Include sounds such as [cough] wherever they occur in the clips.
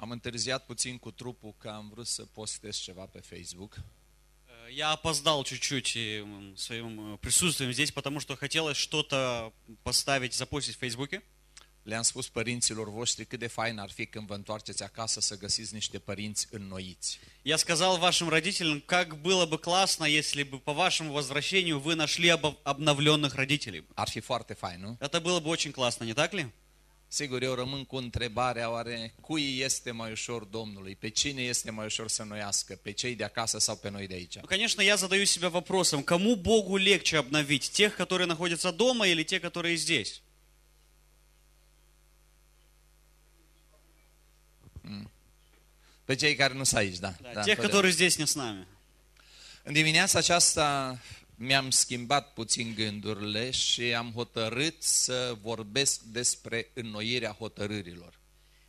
Am întârziat puțin cu trupul că am vrut să postez ceva pe Facebook. Э, Я опоздал чуть-чуть своим э, присутствием здесь, потому что хотелось что-то поставить, запостить в Фейсбуке. Le-am spus părinților voștri cât de fain ar fi când vă întoarceți acasă să găsiți niște părinți înnoiți. Я сказал вашим родителям, как было бы классно, если бы по вашему возвращению вы нашли обновленных родителей. Ar fi foarte fain, nu? Это было бы очень классно, не так ли? Sigur, eu rămân cu întrebarea, oare cui este mai ușor Domnului? Pe cine este mai ușor să noiască? Pe cei de acasă sau pe noi de aici? Ну, конечно, я задаю себя вопросом, кому Богу легче обновить, тех, которые находятся дома или те, которые здесь? Pe cei care nu sunt aici, da. Да, da тех, întotdeauna. которые здесь не с нами. În dimineața aceasta mi-am schimbat puțin gândurile și am hotărât să vorbesc despre înnoirea hotărârilor.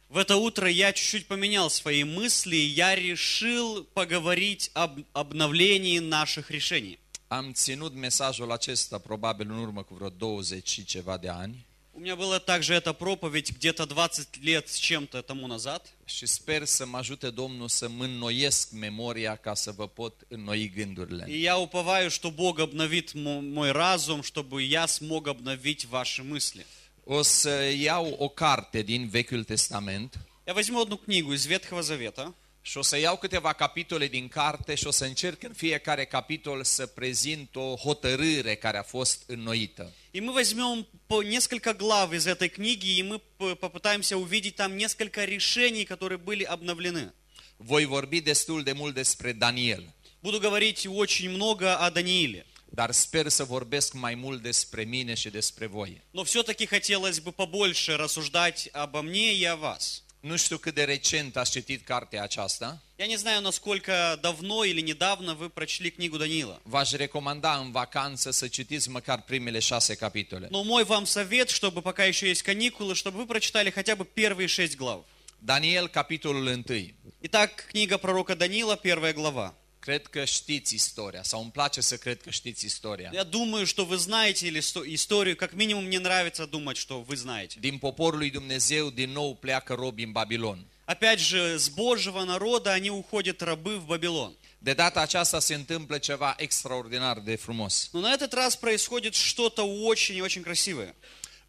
В это утро я чуть-чуть поменял свои мысли, и я решил поговорить об обновлении наших решений. Am ținut mesajul acesta probabil în urmă cu vreo 20 și ceva de ani У меня была также эта проповедь где-то 20 лет с чем-то тому назад. și sper să mă ajute Domnul să mă înnoiesc memoria ca să vă pot înnoi gândurile. И я уповаю, что Бог обновит мо- мой разум, чтобы я смог обновить ваши мысли. O să iau o carte din Vechiul Testament Я возьму одну книгу из Ветхого Завета, Și o să iau câteva capitole din carte și o să încerc în fiecare capitol să prezint o hotărâre care a fost înnoită. и мы возьмем по несколько глав из этой книги, и мы п- попытаемся увидеть там несколько решений, которые были обновлены. Voi vorbi destul de mult despre Daniel, Буду говорить очень много о Данииле. dar sper să vorbesc mai mult despre mine și despre voi. Но все-таки хотелось бы побольше рассуждать обо мне и о вас. Nu știu cât de recent ați citit cartea aceasta, Я не знаю, насколько давно или недавно вы прочли книгу Даниила. v-aș recomanda în vacanță să citiți măcar primele șase capitole. Но мой вам совет, чтобы пока еще есть каникулы, чтобы вы прочитали хотя бы первые шесть глав. Daniel, capitolul 1. Итак, книга пророка Даниила, первая глава. Cred că știți istoria, sau îmi place să cred că știți istoria. Я думаю, что вы знаете или сто- историю, как минимум мне нравится думать, что вы знаете. Din poporul lui Dumnezeu din nou pleacă robi în Babilon. Опять же, с Божьего народа они уходят рабы в Вавилон. De data aceasta se întâmplă ceva extraordinar de frumos. Но на этот раз происходит что-то очень и очень красивое.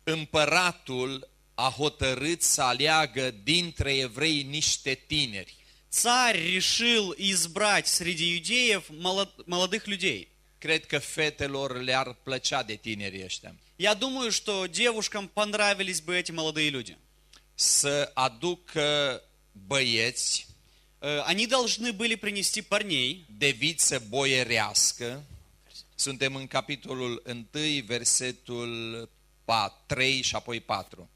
Împăratul a hotărât să aleagă dintre evrei niște tineri. Царь решил избрать среди иудеев молод- молодых людей. Cred că fetelor le-ar plăcea de tinerii ăștia. Я думаю, что девушкам понравились бы эти молодые люди. Să aducă băieți Э, Они должны были принести парней. de viță boierească. Suntem în capitolul 1, versetul 3 și apoi 4.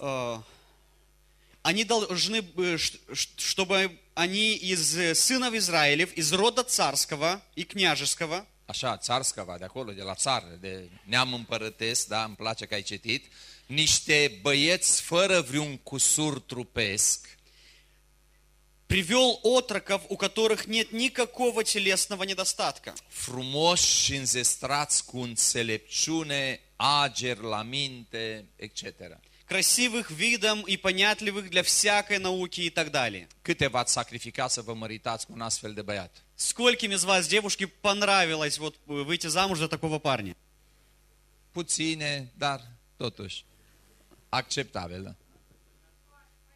Э, Они должны, бы, ш- ш- чтобы они из э, сынов Израилев, из рода царского и княжеского, Așa, țarscava, de acolo, de la țară, de neam împărătesc, da, îmi place că ai citit, niște băieți fără vreun cusur trupesc, привел отроков, у которых нет никакого телесного недостатка. frumoși și înzestrați cu înțelepciune, ager la minte, etc. красивых видом и понятливых для всякой науки и так далее. Câte v-ați sacrificat să vă măritați cu un astfel de băiat? Скольким из вас, девушки, понравилось вот э, выйти замуж за такого парня? Puține, dar totuși acceptabil. Da,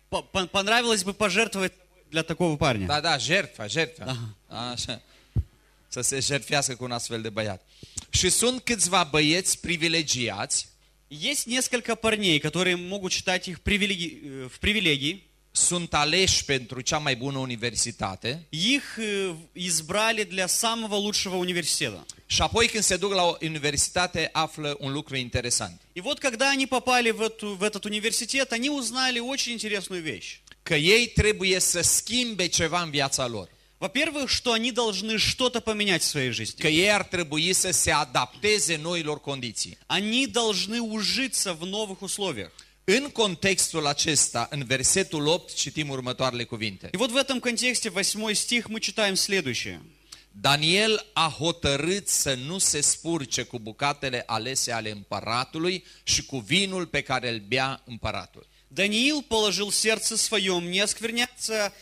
По- по- Понравилось бы пожертвовать для такого парня? da, da jertfa, jertfa. Așa. Să se jertfească cu un astfel de băiat. Și sunt câțiva băieți privilegiați Есть несколько парней, которые могут считать их привилеги- э, в привилегии. sunt aleși pentru cea mai bună universitate Их э, избрали для самого лучшего университета. și apoi când se duc la o universitate află un lucru interesant. И вот когда они попали в, эту, в этот университет, они узнали очень интересную вещь. Că ei trebuie să schimbe ceva în viața lor. Во-первых, что они должны что-то поменять в своей жизни. Că ei ar trebui să se adapteze noilor condiții. Они должны ужиться в новых условиях. În contextul acesta, în versetul 8, citim următoarele cuvinte. И вот в этом контексте, 8 стих, мы читаем следующее. Daniel a hotărât să nu se spurce cu bucatele alese ale împăratului și cu vinul pe care îl bea împăratul. Даниил положил сердце своем не оскверняться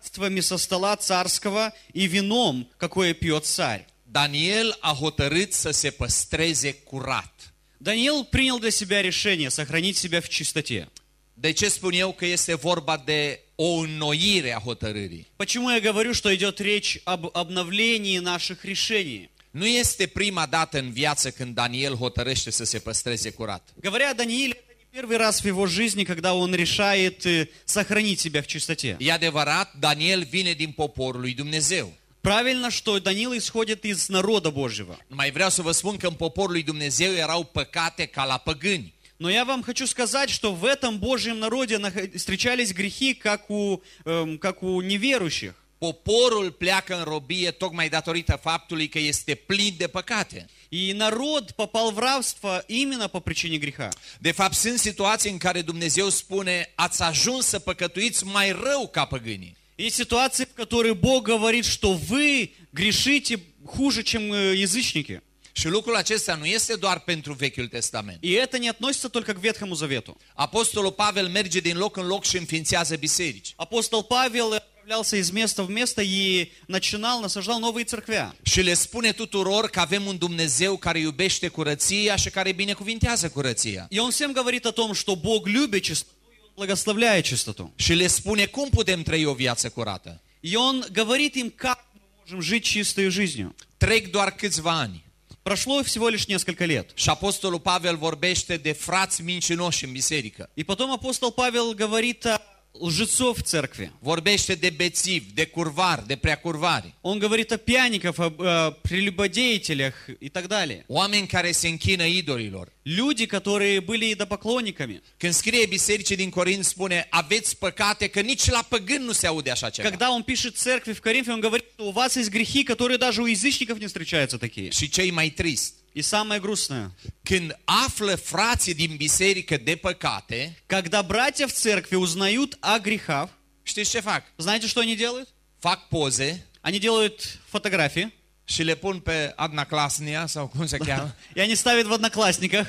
яствами со стола царского и вином, какое пьет царь. Daniel a hotărât să se păstreze curat. Даниил принял для себя решение сохранить себя в чистоте. De ce spun eu că este vorba de o înnoire a hotărârii? Почему я говорю, что идет речь об обновлении наших решений? Nu este prima dată în viață când Daniel hotărăște să se păstreze curat. Говоря о Данииле, первый раз в его жизни, когда он решает э, сохранить себя в чистоте. E adevărat, Daniel vine din poporul lui Dumnezeu. Правильно, что Даниил исходит из народа Божьего. Mai vreau să vă spun că în poporul lui Dumnezeu erau păcate ca la păgâni. Но я вам хочу сказать, что в этом Божьем народе встречались грехи, как у, эм, как у неверующих. Poporul pleacă în robie tocmai datorită faptului că este plin de păcate. И народ попал в рабство именно по причине греха. De fapt, sunt situații în care Dumnezeu spune, ați ajuns să păcătuiți mai rău ca păgânii. Есть ситуации, в которые Бог говорит, что вы грешите хуже, чем э, язычники. Și lucrul acesta nu este doar pentru Vechiul Testament. И это не относится только к Ветхому Завету. Apostolul Pavel merge din loc în loc și înființează biserici. Апостол Павел отправлялся из места в место и начинал, насаждал новые церквя. Și le spune tuturor că avem un Dumnezeu care iubește curăția și care binecuvintează curăția. И он всем говорит о том, что Бог любит чистоту, и Он благословляет чистоту. Și le spune cum putem trăi o viață curată. И Он говорит им, как мы можем жить чистой жизнью. Trec doar câțiva ani. Прошло всего лишь несколько лет. Și Apostolul Pavel vorbește de frați mincinoși în biserică. И потом апостол Павел говорит о лжецов в церкви. Vorbește de bețivi, de curvari, de preacurvari. Он говорит о пьяников, о, о прелюбодеятелях и так далее. Oameni care se închină idolilor. Люди, которые были идопоклонниками. Când scrie bisericii din Corint spune aveți păcate că nici la păgân nu se aude așa ceva. Когда он пишет церкви в Коринфе, он говорит, что у вас есть грехи, которые даже у язычников не встречаются такие. Și cei mai trist, И самое грустное, când află frații din biserică de păcate, когда братья в церкви узнают о грехах, știți ce fac? знаете, что они делают? Fac poze Они делают фотографии, și le pun pe Adnaclasnia sau cum se [laughs] cheamă и они ставят в одноклассниках,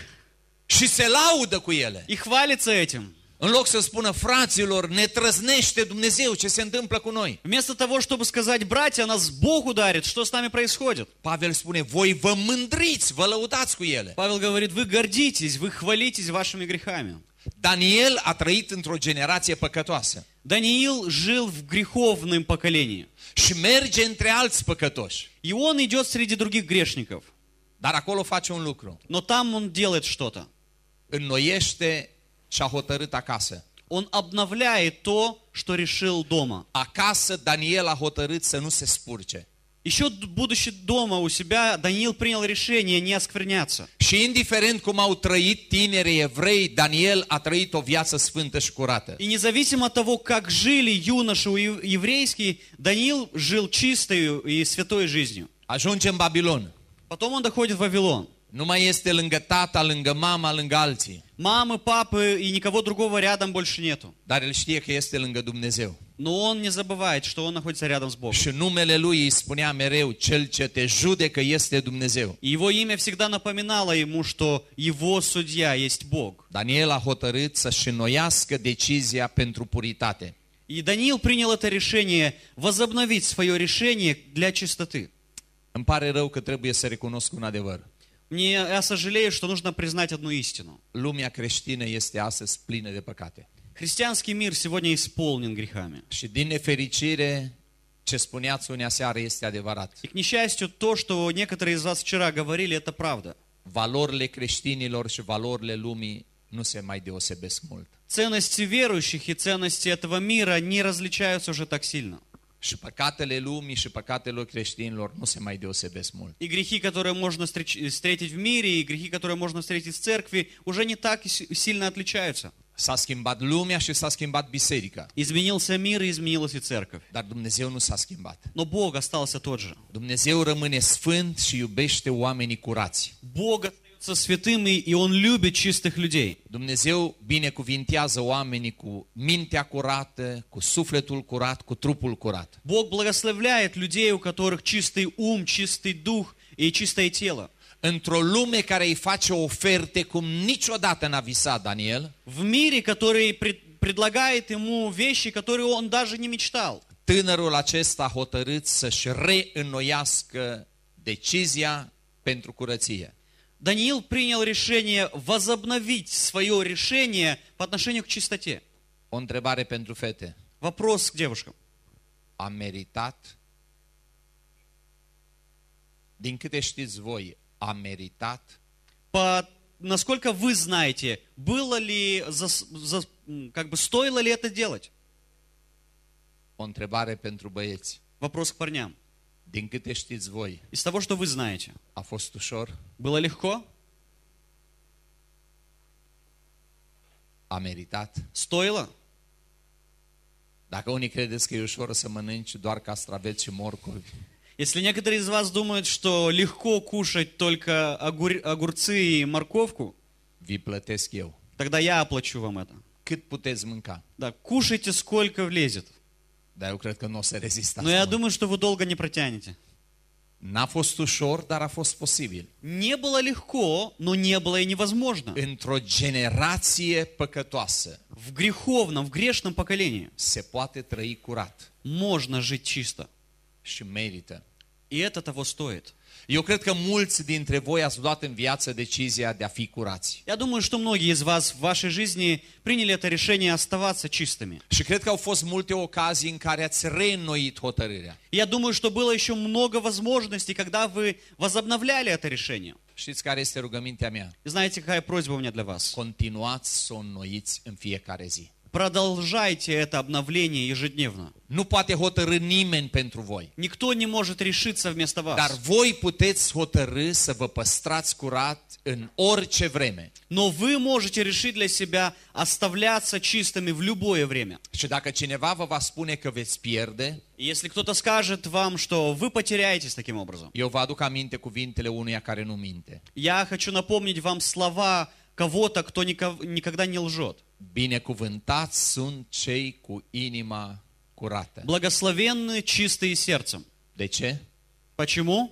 și se laudă cu ele. и хвалятся этим. În loc să spună fraților, ne trăznește Dumnezeu ce se întâmplă cu noi. Вместо того, чтобы сказать, братья, нас Бог ударит, что с нами происходит? Pavel spune, voi vă mândriți, vă lăudați cu ele. Павел говорит, вы гордитесь, вы хвалитесь вашими грехами. Daniel a trăit într-o generație păcătoasă Даниил жил в греховном поколении. și merge între alți păcătoși. И он идет среди других грешников. Dar acolo face un lucru. Но там он делает что-то. Înnoiește și a hotărât acasă. Он обновляет то, что решил дома. Acasă Daniel a hotărât să nu se spurce. Еще будучи дома у себя, Даниил принял решение не оскверняться. Și indiferent cum au trăit tinerii evrei, Daniel a trăit o viață sfântă și curată. И независимо от того, как жили юноши еврейские, Даниил жил чистой и святой жизнью. Ajunge în Babilon. Потом он доходит в Вавилон. Nu mai este lângă tata, lângă mama, lângă alții. Мамы, папы и никого другого рядом больше нету. Dar el știe că este lângă Dumnezeu. Но он не забывает, что он находится рядом с Богом. Și numele lui îi spunea mereu, cel ce te judecă este Dumnezeu. И его имя всегда напоминало ему, что его судья есть Бог. Daniel a hotărât să-și înnoiască decizia pentru puritate. И Даниил принял это решение возобновить свое решение для чистоты. Îmi pare rău că trebuie să recunosc un adevăr. Мне, я сожалею, что нужно признать одну истину. Lumea creștină este astăzi plină de păcate. Христианский мир сегодня исполнен грехами. Și din nefericire, ce spuneați unea seară este adevărat. И, к несчастью, то, что некоторые из вас вчера говорили, это правда. Valorile creștinilor și valorile lumii nu se mai deosebesc mult. Ценности верующих и ценности этого мира не различаются уже так сильно. Și păcatele lumii și păcatele creștinilor nu se mai deosebesc mult. И грехи, которые можно встреч- встретить в мире, и грехи, которые можно встретить в церкви, уже не так и си- сильно отличаются. S-a schimbat lumea și s-a schimbat biserica. Изменился мир и изменилась и церковь. Dar Dumnezeu nu s-a schimbat. Но Бог остался тот же. Dumnezeu rămâne sfânt și iubește oamenii curați. Бог остается святым, и и Он любит чистых людей. Dumnezeu binecuvintează oamenii cu mintea curată, cu sufletul curat, cu trupul curat. Бог благословляет людей, у которых чистый ум, чистый дух и чистое тело. într-o lume care îi face oferte cum niciodată n-a visat Daniel, В мире, который пред- предлагает ему вещи, которые он даже не мечтал. tânărul acesta a hotărât să-și reînnoiască decizia pentru curăție. Даниил принял решение возобновить свое решение по отношению к чистоте. O întrebare pentru fete. Вопрос к девушкам. A meritat? Din câte știți voi, a meritat? По, насколько вы знаете, было ли, за- м, как бы стоило ли это делать? O întrebare pentru băieți. Вопрос к парням. Din câte știți voi, Из того, что вы знаете, a fost ușor? было легко? A meritat? Стоило? Dacă unii credeți că e ușor să mănânci doar castraveți și morcovi, Если некоторые из вас думают, что легко кушать только огур- огурцы и морковку, vi plătesc eu. тогда я оплачу вам это. Cât puteți mânca? Да, кушайте сколько влезет. Dar eu cred că nu o să rezistați. Но я думаю, что вы долго не протянете. N-a fost ușor, dar a fost posibil. Не было легко, но не было и невозможно. Într-o generație păcătoasă В греховном, в грешном поколении se poate trăi curat можно жить чисто. și merită. И это того стоит. Eu cred că mulți dintre voi ați luat în viață decizia de a fi curați. Я думаю, что многие из вас в вашей жизни приняли это решение оставаться чистыми. Și cred că au fost multe ocazii în care ați reînnoit hotărârea. Я думаю, что было еще много возможностей, когда вы возобновляли это решение. Știți care este rugămintea mea? И знаете, какая просьба у меня для вас? Continuați să o înnoiți în fiecare zi. Продолжайте это обновление ежедневно. Nu poate hotărâ nimeni pentru voi. Никто не может решиться вместо Dar вас. voi puteți hotărâ să vă păstrați curat în orice vreme. Но вы можете решить для себя оставляться чистыми в любое время. Și dacă cineva vă va spune că veți pierde, И если кто-то скажет вам, что вы потеряетесь таким образом, eu vă aduc aminte cuvintele unuia care nu minte. я хочу напомнить вам слова кого-то, кто ников- никогда не лжет. Binecuvântați sunt cei cu inima curată. Благословенны чистые сердцем. De ce? Почему?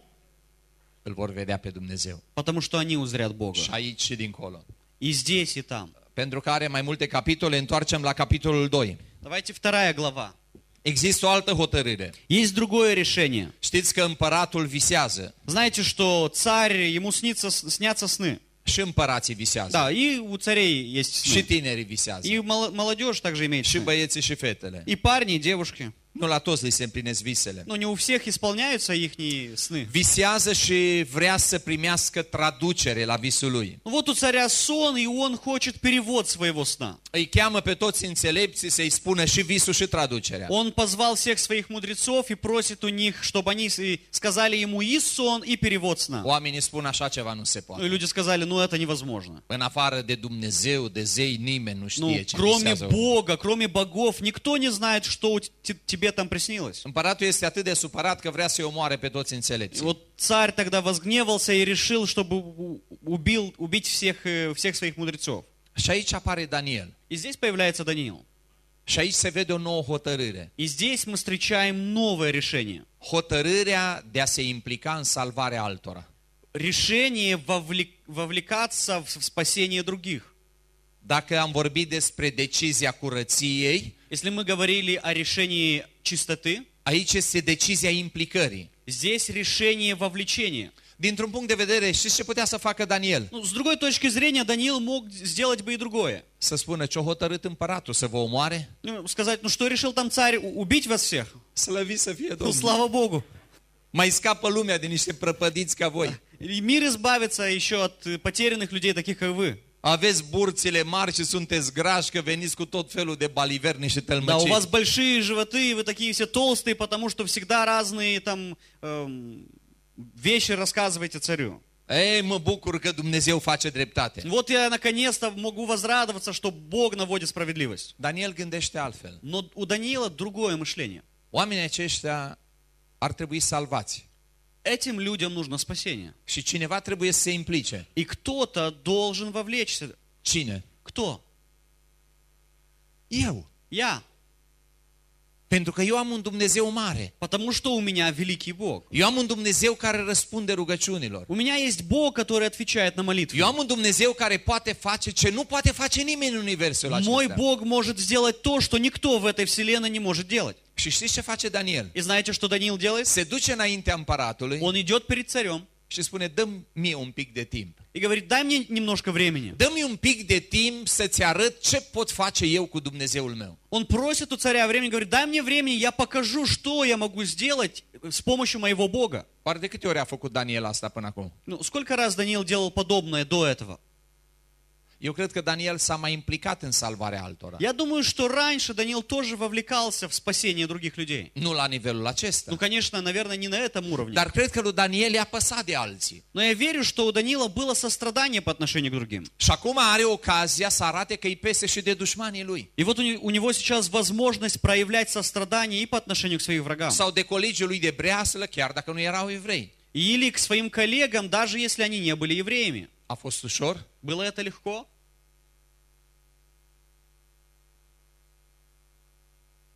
Îl vor vedea pe Dumnezeu. Потому что они узрят Бога. Și aici și dincolo. И здесь, и там. Pentru că are mai multe capitole, întoarcem la capitolul 2. Давайте вторая глава. Există o altă hotărâre. Есть другое решение. Știți că împăratul visează Знаете, что царь, ему снится, снятся сны. Și împărații visează. Да, и у царей есть Și сны. tinerii visează. И мол- молодежь также имеет Și сны. băieții și fetele. И парни, и девушки. Nu la toți li se împlinesc visele. Но не у всех исполняются их сны. Visează și vrea să primească traducere la visul lui. Ну Вот у царя сон, и он хочет перевод своего сна. Îi cheamă pe toți înțelepții să-i spună și visul și traducerea. Он позвал всех своих мудрецов и просит у них, чтобы они сказали ему и сон, и перевод сна. Oamenii spun așa ceva nu se Ну poate. люди сказали, ну это невозможно. În afară de Dumnezeu, de zei, nimeni nu știe Ну, ce кроме. Бога, кроме богов, никто не знает, что у те- тебе там приснилось. Împăratul este atât de supărat că vrea să-i omoare pe toți înțelepții. вот царь тогда возгневался и решил, чтобы убил, убить всех, э, всех своих мудрецов. Și aici apare Daniel. И здесь появляется Даниил. Și aici se vede o nouă hotărâre. И здесь мы встречаем новое решение. Hotărârea de a se implica în salvarea altora. Решение вовлек- вовлекаться в спасение других. Dacă am vorbit despre decizia curăției, Если мы говорили о решении чистоты, aici este decizia implicării. здесь решение вовлечения. Dintr-un punct de vedere, știți ce putea să facă Daniel? Ну, с другой точки зрения, Даниил мог сделать бы и другое. Să spună ce-o hotărât împăratul, să vă omoare? Ну, сказать, ну что решил там царь, у- убить вас всех? Slăvit să fie Ну, Domnul! слава Богу. Mai scapă lumea de niște prăpădiți ca voi. И мир избавится еще от э, потерянных людей, таких как вы. Aveți burțile mari și sunteți grași că veniți cu tot felul de baliverni și Да, у вас большие животы, и вы такие все толстые, потому что всегда разные там эм, вещи рассказываете царю. Ei, mă bucur că Dumnezeu face dreptate. Вот я наконец-то могу возрадоваться, что Бог наводит справедливость. Daniel gândește altfel. Но у Даниила другое мышление. Oamenii aceștia ar trebui salvați. Этим людям нужно спасение. Și cineva trebuie să se implice. И кто-то должен вовлечься. Cine? Кто? Eu. Я. Pentru că eu am un Dumnezeu mare. Потому что у меня великий Бог. Eu am un Dumnezeu care răspunde rugăciunilor. У меня есть Бог, который отвечает на молитвы. Eu am un Dumnezeu care poate face ce nu poate face nimeni în universul Мой acesta. Бог может сделать то, что никто в этой вселенной не может делать. Și știți ce face Daniel? И знаете, что Даниил делает? Se duce înaintea împăratului Он идет перед царем și spune, dă mie un pic de timp. и говорит, дай мне немножко времени. Dă-mi un pic de timp să-ți arăt ce pot face eu cu Dumnezeul meu. Он просит у царя времени, говорит, дай мне времени, я покажу, что я могу сделать с помощью моего Бога. Oare de câte ori a făcut Daniel asta până acum? Ну, сколько раз Даниил делал подобное до этого? Eu cred că Daniel s-a mai implicat în salvarea altora. Я думаю, что раньше Даниил тоже вовлекался в спасение других людей. Nu la nivelul acesta. Ну, конечно, наверное, не на этом уровне. Dar cred că lui Daniel i-a păsat de alții. Но я верю, что у Даниила было сострадание по отношению к другим. Și acum are ocazia să arate că îi pese și de dușmanii lui. И вот у не- у него сейчас возможность проявлять сострадание и по отношению к своим врагам. Sau de colegii lui de breaslă, chiar dacă nu erau evrei. Или к своим коллегам, даже если они не были евреями. A fost ușor? Было это легко?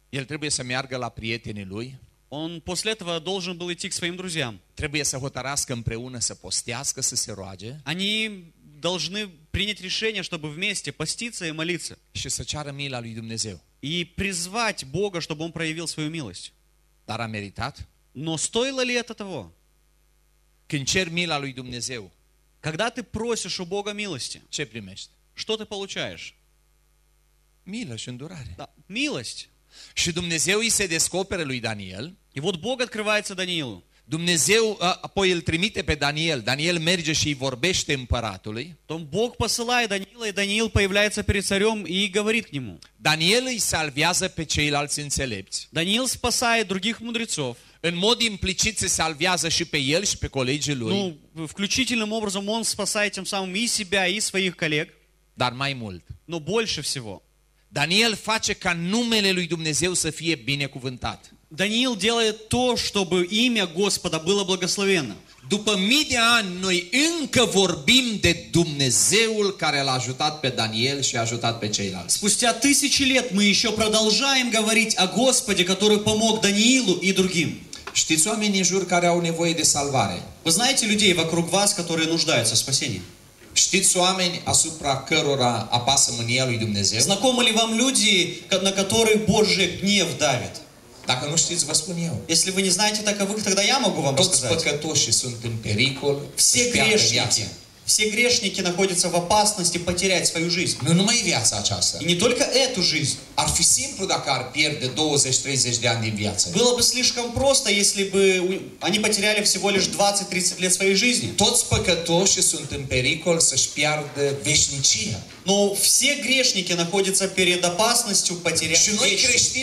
El trebuie să meargă la prietenii lui, Он после этого должен был идти к своим друзьям. trebuie să hotărască împreună să postească, să se roage Они должны принять решение, чтобы вместе поститься и молиться. și să ceară mila lui Dumnezeu. И призвать Бога, чтобы Он проявил свою милость. Dar a meritat? Но стоило ли это того? Când cer mila lui Dumnezeu, Когда ты просишь у Бога милости, ce primești? что ты получаешь? Și îndurare. Да, милость. Și Dumnezeu îi se descoperă lui Daniel. И вот Бог открывается Даниилу. Dumnezeu a- apoi îl trimite pe Daniel. Daniel merge și îi vorbește împăratului. Потом Бог посылает Даниила, и Даниил появляется перед царем и говорит к нему. Daniel îi salvează pe ceilalți înțelepți. Даниил спасает других мудрецов. În mod implicit se salvează și pe el și pe colegii lui. Ну, включительным образом он спасает тем самым и себя, и своих коллег. Dar mai mult. Но больше всего. Daniel face ca numele lui Dumnezeu să fie binecuvântat. Даниил делает то, чтобы имя Господа было благословенно. După mii de ani, noi încă vorbim de Dumnezeul care l-a ajutat pe Daniel și a ajutat pe ceilalți. Спустя тысячи лет мы еще продолжаем говорить о Господе, который помог Даниилу и другим. Știți oameni în jur care au nevoie de salvare? Вы знаете людей вокруг вас, которые нуждаются в спасении? Știți oameni asupra cărora apasă mânia lui Dumnezeu? Знакомы ли вам люди, на которых Божий гнев давит? Dacă nu știți, vă spun eu. Если вы не знаете таковых, тогда я могу вам Toți рассказать. păcătoșii sunt în pericol Все грешники, все грешники находятся в опасности потерять свою жизнь. Nu numai viața aceasta. И не только эту жизнь. Ar fi simplu dacă ar pierde 20-30 de ani din viață. Было бы слишком просто, если бы они потеряли всего лишь 20-30 лет своей жизни. Toți păcătoșii sunt în pericol să-și piardă veșnicia. Но все грешники находятся перед опасностью потерять вечность.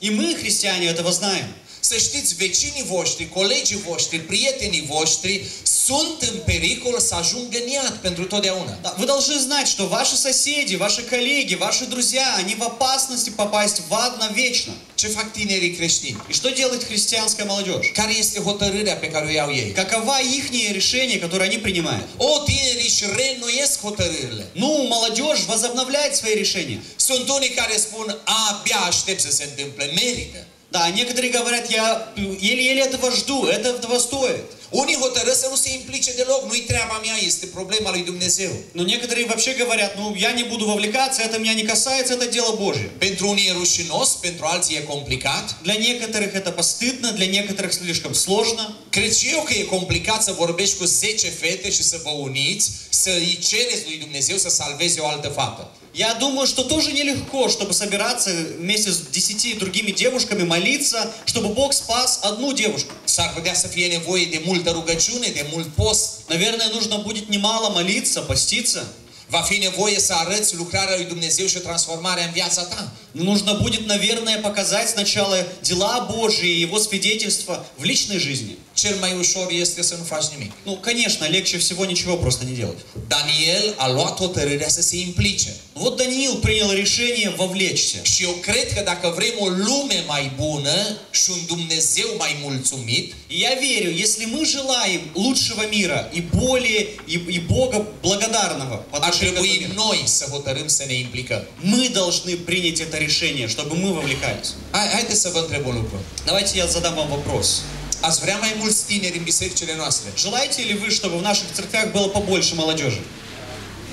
И мы, христиане, этого знаем. Să știți, vecinii voștri, colegii voștri, prietenii voștri sunt în pericol să ajungă în iad pentru totdeauna. Да, Вы должны знать, что ваши соседи, ваши коллеги, ваши друзья, они в опасности попасть в ад навечно. Ce fac tinerii creștini? И что делает христианская молодежь? Care este hotărârea pe care o iau ei? Какова их решение, которое они принимают? O, tinerii își reînnoiesc hotărârile. Ну, молодежь возобновляет свои решения. Sunt unii care spun, abia aștept să se întâmple, merită. Да, некоторые говорят, я еле-еле этого жду, это этого стоит. Unii hotărăsc să nu se implice deloc, nu-i treaba mea, este problema lui Dumnezeu. Но некоторые вообще говорят, ну, я не буду вовлекаться, это меня не касается, это дело Божье. Pentru unii e rușinos, pentru alții e complicat. Для некоторых это постыдно, для некоторых слишком сложно. Cred și eu că e complicat să vorbești cu 10 fete și să vă uniți, să îi cereți lui Dumnezeu să salveze o altă fată. Я думаю, что тоже нелегко, чтобы собираться вместе с десяти другими девушками, молиться, чтобы Бог спас одну девушку. S-ar putea să fie nevoie de multă rugăciune, de mult post. Наверное, нужно будет немало молиться, поститься. Va fi nevoie să arăți lucrarea lui Dumnezeu și transformarea în viața ta. Нужно будет, наверное, показать сначала дела Божьи Его свидетельства в личной жизни. Cel mai ușor este să nu faci nimic. Ну, конечно, lегче всего ничего просто не делать. Daniel a luat hotărârea să se implice. Вот Даниил принял решение вовлечься. Și eu cred că dacă vrem o lume mai bună și un Dumnezeu mai mulțumit, я верю, если мы желаем лучшего мира и более, и, и Бога благодарного по ar решение trebui noi să hotărâm să ne implicăm. Мы должны принять это решение, чтобы мы вовлекались. Hai, haideți să vă întreb un lucru. Давайте я задам вам вопрос. Ați vrea mai mulți tineri în bisericile noastre? Желаете ли вы, чтобы в наших церквях было побольше молодежи?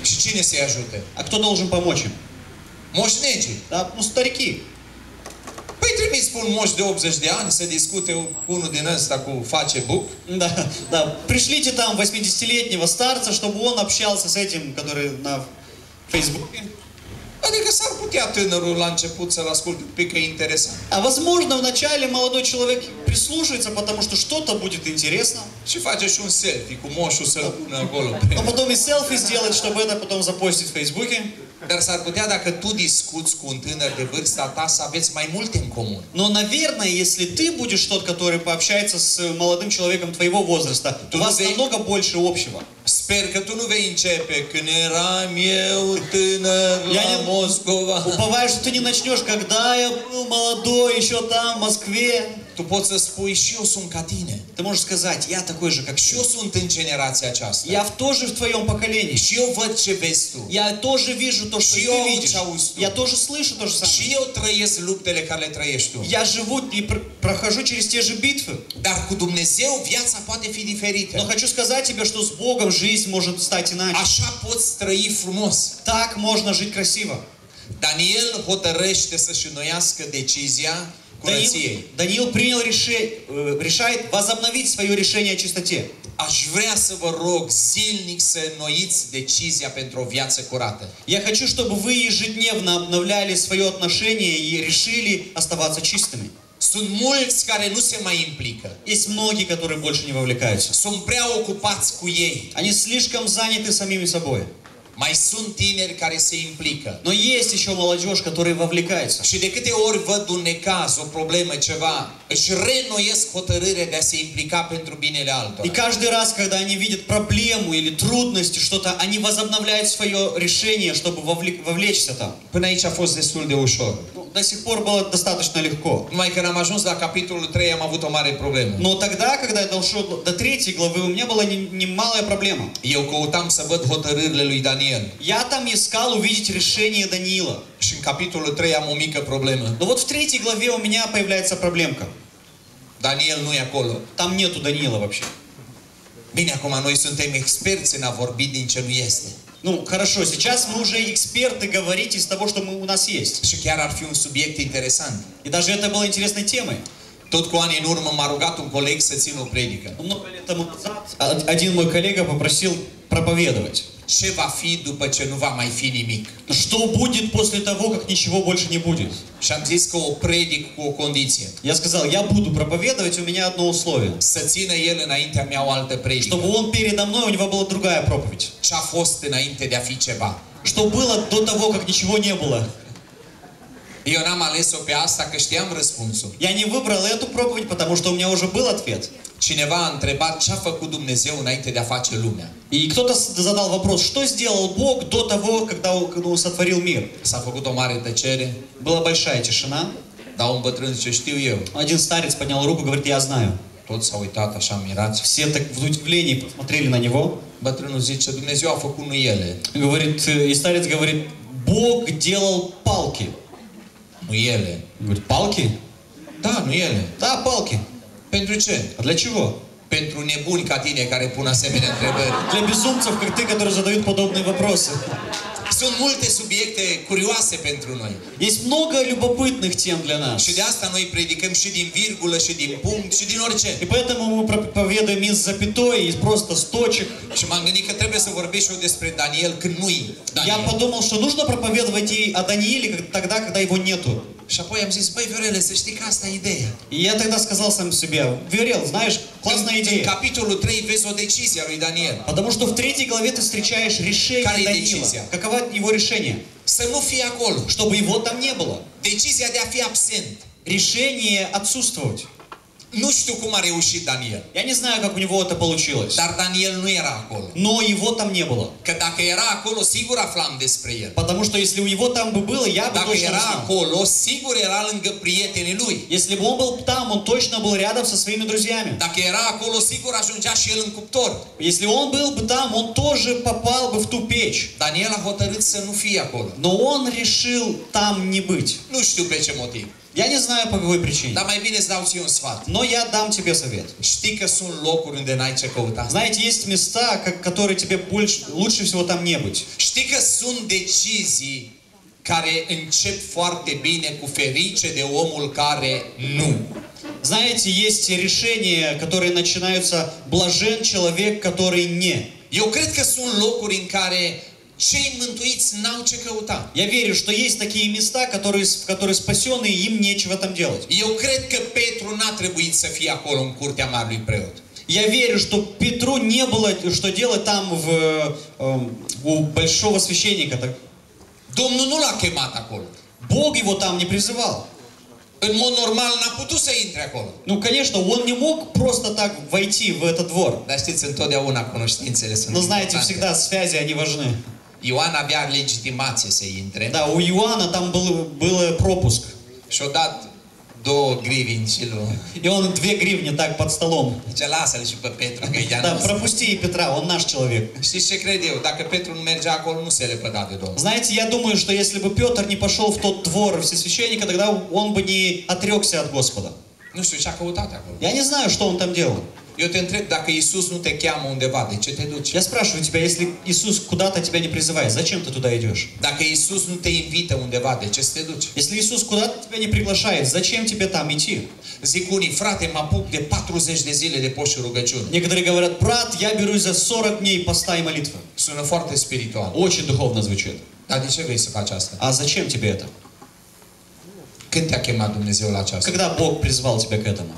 Și cine să-i ajute? А кто должен помочь им? Moșnegii. Да, ну, старики. Un moș de 80 de ani să discute cu unul din ăsta cu Facebook. Да, да. Пришлите там 80-летнего старца, чтобы он общался с этим, который на Фейсбуке. Adică s-ar putea tânărul la început să-l asculte un pic, că e interesant. А возможно, вначале молодой человек прислушается, потому что что-то будет интересно. Și face și un selfie cu moșul să-l pună acolo. Но потом и селфи сделать, чтобы это потом запостить в Фейсбуке. Dar s-ar putea dacă tu discuți cu un tânăr de vârsta ta să aveți mai multe în comun. Но, наверное, если ты будешь тот, который пообщается с молодым человеком твоего возраста, у вас Друзей. намного больше общего. Sper că tu nu vei începe când eram eu tânăr Я la не- Moscova. Уповаю, что ты не начнешь, когда я был молодой, еще там, в Москве. Tu poți să spui și eu sunt ca tine. Ты можешь сказать, я такой же, как Și eu ты. sunt în generația aceasta. Я тоже в твоем поколении. Și eu văd ce vezi tu. Я тоже вижу то, что Și ты видишь. ce auzi tu. Я тоже слышу то же Și самое. eu trăiesc luptele care le trăiești tu. Я живу и пр- прохожу через те же битвы. Dar cu Dumnezeu viața poate fi diferită. Но хочу сказать тебе, что с Богом жизнь может стать иначе. Așa poți trăi frumos. Так можно жить красиво. Daniel hotărăște să-și înnoiască decizia. Даниил, Даниил принял решение, решает возобновить свое решение о чистоте. Aș vrea să vă rog zilnic să înnoiți decizia pentru o viață curată. Я хочу, чтобы вы ежедневно обновляли свое отношение и решили оставаться чистыми. Sunt mulți care nu se mai implică. Есть многие, которые больше не вовлекаются. Sunt prea ocupați cu ei. Они слишком заняты самими собой. Mai sunt tineri care se implică. Но есть еще молодежь, которая вовлекается. Și de câte ori văd un necaz, o problemă, ceva, И каждый раз, когда они видят проблему или трудности, что-то, они возобновляют свое решение, чтобы вовле- вовлечься там. Până aici a fost destul de ușor. Ну, До сих пор было достаточно легко. Numai când am ajuns la capitolul 3 am avut o mare problemă. Но тогда, когда я дошел до третьей главы, у меня была не- немалая проблема. Eu căutam să văd hotărârile lui Daniel. Я там искал увидеть решение Даниила. Și în capitolul 3 am o mică problemă. Но вот в третьей главе у меня появляется проблемка. Daniel nu e acolo. Там нету Даниила вообще. Bine, acum noi suntem experți în a vorbi din ce nu este. Ну, хорошо, сейчас мы уже эксперты говорить из того, что мы, у нас есть. Și chiar ar fi un subiect interesant. И даже это было интересной темой. Tot cu ani în urmă m-a rugat un coleg să țin o predică. Много лет тому назад од- один мой коллега попросил проповедовать. Ce va fi după ce nu va mai fi nimic? Что будет после того, как ничего больше не будет? Și am zis că o predic cu o condiție. Я сказал, я буду проповедовать, у меня одно условие. Să țină el înaintea mea o altă predică. Чтобы он передо мной, у него была другая проповедь. Ce a fost înainte de a fi ceva. Что было до того, как ничего не было. Eu n-am ales-o pe asta că știam răspunsul. Я не выбрал эту проповедь, потому что у меня уже был ответ. Cineva a întrebat ce a făcut Dumnezeu înainte de a face lumea. И кто-то задал вопрос, что сделал Бог до того, когда он сотворил мир? S-a făcut o mare tăcere, Была большая тишина. dar un bătrân zice, știu eu. Один старец поднял руку, говорит, я знаю. Toți s-au uitat așa mirați. Все так в удивлении посмотрели на него. Bătrânul zice, Dumnezeu a făcut nuiele, Говорит, э, и старец говорит, Бог делал палки. nuiele. Говорит, палки? Da, nuiele. Да, pалки. Pentru ce? А для чего? Pentru nebuni ca tine care pun asemenea întrebări. Для безумцев, как ты, которые задают подобные вопросы. Sunt multe subiecte curioase pentru noi. Есть много любопытных тем для нас. Și de asta noi predicăm și din virgulă, și din punct, și din orice. И поэтому мы проповедуем из запятой, из просто с точек. Și m-am gândit că trebuie să vorbesc și eu despre Daniel când nu-i Я Daniel. подумал, что нужно проповедовать и о Данииле тогда, когда его нету. E. И я тогда сказал сам себе, Верел, знаешь, классная идея. capitolul 3 vezi o decizie a lui Daniel. Потому что в третьей главе ты встречаешь решение Какая Даниила. децизия? Каково его решение? Să nu fie acolo. Чтобы его там не было. Decizia de a fi absent. Решение отсутствовать. Nu știu cum a reușit Daniel, Я не знаю, как у него это получилось. dar Daniel nu era acolo. Но его там не было. Că dacă era acolo, sigur aflam despre el. Потому что если у него там бы было, я бы Dacă точно era знал. acolo, sigur era lângă prietenii lui. Если бы он был там, он точно был рядом со своими друзьями. Dacă era acolo, sigur ajungea și el în cuptor. Если он был бы там, он тоже попал бы в ту печь. Daniel a hotărât să nu fie acolo. Но он решил там не быть. Nu știu pe ce motiv. Я не знаю по какой причине. Dar mai bine îți dau ție un sfat. Но я дам тебе совет. Știi că sunt locuri unde n-ai ce căuta. Знаете, есть места, как- которые тебе больше, лучше всего там не быть. Știi că sunt decizii care încep foarte bine cu ferice de omul care nu. Знаете, есть решения, которые начинаются блажен человек, который не. Eu cred că sunt locuri în care cei mântuiți n-au ce căuta. Я верю, что есть такие места, которые, в которые спасенные, им нечего там делать. Eu cred că Petru n-a trebuit să fie acolo în curtea marului preot. Я верю, что Петру не было что делать там в, эм, у большого священника. Так Domnul nu l-a chemat acolo. Бог его там не призывал. În mod normal n-a putut să intre acolo. Ну, конечно, он не мог просто так войти в этот двор. Dar știți, întotdeauna cunoștințele sunt Но знаете, importante. всегда связи, они важны. Ioan avea legitimație să intre Да, у Иоанна там был, был пропуск. și a dat două grivini și lui. И он две гривни так под столом. Zice, lasă-l și pe Petru, că пропусти и Петра, он наш человек. Știți ce cred eu? Dacă Petru nu mergea acolo, nu se lepăda de Domnul. Знаете, я думаю, что если бы Петр не пошел в тот двор всесвященника, тогда он бы не отрекся от Господа. Nu știu ce a căutat acolo. Я не знаю, что он там делал. Eu te întreb, dacă Isus nu te cheamă undeva, de ce te duci? Я спрашиваю тебя, если Иисус куда-то тебя не призывает, зачем ты туда идешь? Dacă Isus nu te invită undeva, de ce să te duci? Если Иисус куда-то тебя не приглашает, зачем тебе там идти? Zic unii, frate, mă apuc de 40 de zile de post și rugăciuni. Некоторые говорят, брат, я берусь за 40 дней поста и молитвы. Sună foarte spiritual. Очень духовно звучит. Dar de ce vrei să faci asta? А зачем тебе это? Când te-a chemat Dumnezeu la aceasta? Когда Бог призвал тебя к этому?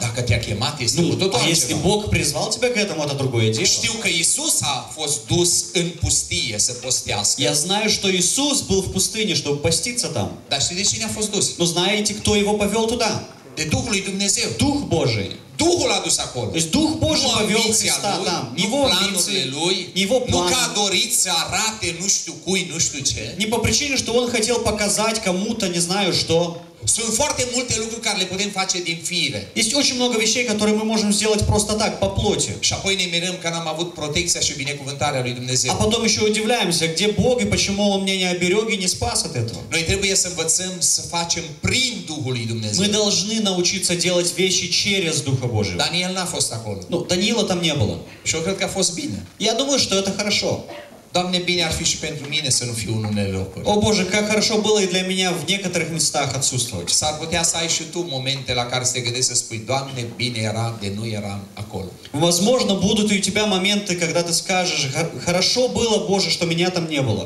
Dacă te-a chemat, este cu Ну, а если altceva. Бог призвал тебя к этому, это другое дело. Știu că Isus a fost dus în pustie să postească. Я знаю, что Иисус был в пустыне, чтобы поститься там. Dar știi de cine a fost dus? Но знаете, кто его повел туда? De Duhul lui Dumnezeu. Дух Божий. Duhul a dus acolo. То есть Дух Божий Nu повел ambiția Христа lui, там. Nu его planurile lui, его nu că a dorit să arate nu știu cui, nu știu ce. Не по причине, что он хотел показать кому-то, не знаю что. Sunt foarte multe lucruri care le putem face din fire. Есть очень много вещей, которые мы можем сделать просто так, по плоти. Și apoi ne mirăm că n-am avut protecția și binecuvântarea lui А Dumnezeu. потом еще удивляемся, где Бог и почему Он меня не оберег и не спас от этого. Noi trebuie să învățăm să facem prin Duhul lui Dumnezeu. Мы должны научиться делать вещи через Духа Божьего. Daniel n-a fost acolo. Ну, Даниила там не было. Și eu cred că a fost bine. Я думаю, что это хорошо. Doamne, bine ar fi și pentru mine să nu fiu în unele locuri. О Боже, как хорошо было и для меня в некоторых местах отсутствовать. S-ar putea să ai și tu momente la care să te gândești să spui, Doamne, bine era de nu eram acolo. Возможно, будут и у тебя моменты, когда ты скажешь, «Хор- хорошо было, Боже, что меня там не было.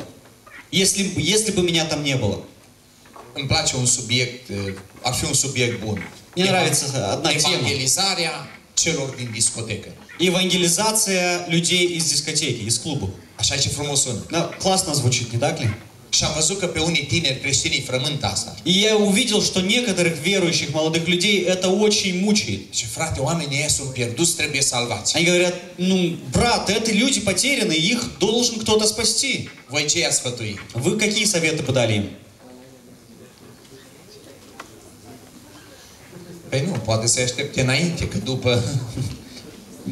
Если, если бы меня там не было. Îmi place un subiect, eh, ar fi un subiect bun. Мне nравится одна тема. Evangelizarea celor din discotecă. Евангелизация людей из дискотеки, из клуба. Așa ce frumos sună. Да, классно звучит, не так ли? Și am văzut că pe unii tineri creștini îi frământă asta. И я увидел, что некоторых верующих молодых людей это очень мучает. Și frate, oamenii ăia sunt pierduți, trebuie salvați. Они говорят, ну, брат, это люди потеряны, их должен кто-то спасти. Voi ce i-ați sfătui? Вы какие советы подали им? Păi nu, poate să aștepte înainte, că după,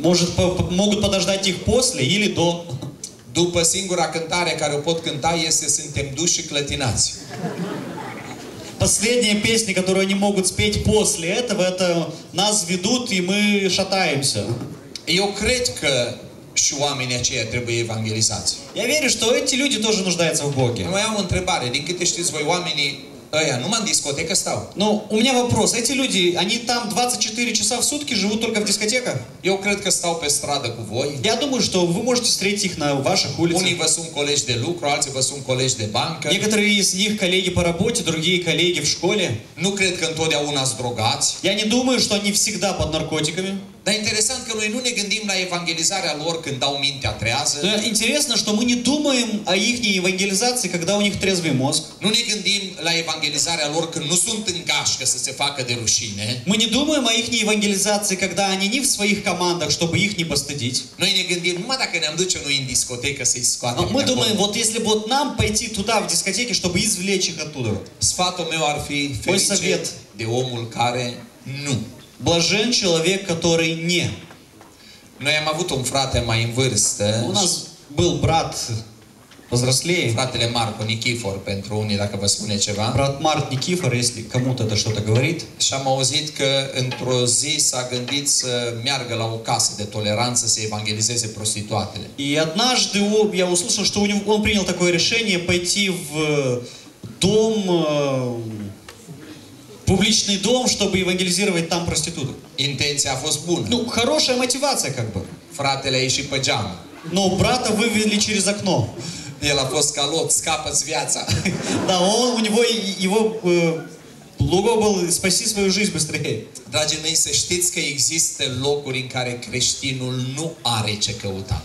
Может, по- могут подождать их после или до? după singura cântare care o pot cânta este Suntem duși și clătinați. Последняя песня, которую они могут спеть после этого, это нас ведут и мы шатаемся. Eu cred că și oamenii aceia trebuie evangelizați. Я верю, что эти люди тоже нуждаются в Боге. Mai am o întrebare. Din câte știți voi, oamenii ăia numai în discotecă stau. Но у меня вопрос. Эти люди, они там 24 часа в сутки живут только в дискотеках? Eu cred că stau pe stradă cu voi. Я думаю, что вы можете встретить их на ваших Unii улицах. vă sunt colegi de lucru, alții vă sunt colegi de bancă. Некоторые из них коллеги по работе, другие коллеги в школе. Nu cred că întotdeauna sunt drogați. Я не думаю, что они всегда под наркотиками. Dar interesant că noi nu ne gândim la evangelizarea lor când dau mintea trează, Но интересно, что мы не думаем о их евангелизации, когда у них трезвый мозг. nu ne gândim la evangelizarea lor când nu sunt în gașcă să se facă de rușine. Мы не думаем о их евангелизации, когда они не в своих командах, чтобы их не постыдить. Noi ne gândim numai dacă ne-am duce noi în discotecă să-i А scoatem Мы de acolo. думаем, вот если бы вот нам пойти туда, в дискотеке, чтобы извлечь их оттуда. Sfatul meu ar fi Oi ferice savet. de omul care nu. Блажен человек, который не. Noi am avut un frate mai în vârstă, У нас был брат возрослее, fratele Marco Nichifor, pentru unii dacă vă spune ceva. брат Март Никифор, если кому-то это что-то говорит. Și am auzit că într-o zi s-a gândit să meargă la o casă de toleranță să evangelizeze prostituatele. И однажды о- я услышал, что у него, он принял такое решение пойти в э, дом, э, публичный дом, чтобы евангелизировать там проституток. Intenția a fost bună. Ну, хорошая мотивация как бы. Fratele a ieșit pe geam. Но брата вывели через окно. El a fost ca lot, scapă-ți viața. [laughs] Да, он, у него, его э, лого был спаси свою жизнь быстрее. Dragii mei, să știți că există locuri în care creștinul nu are ce căuta.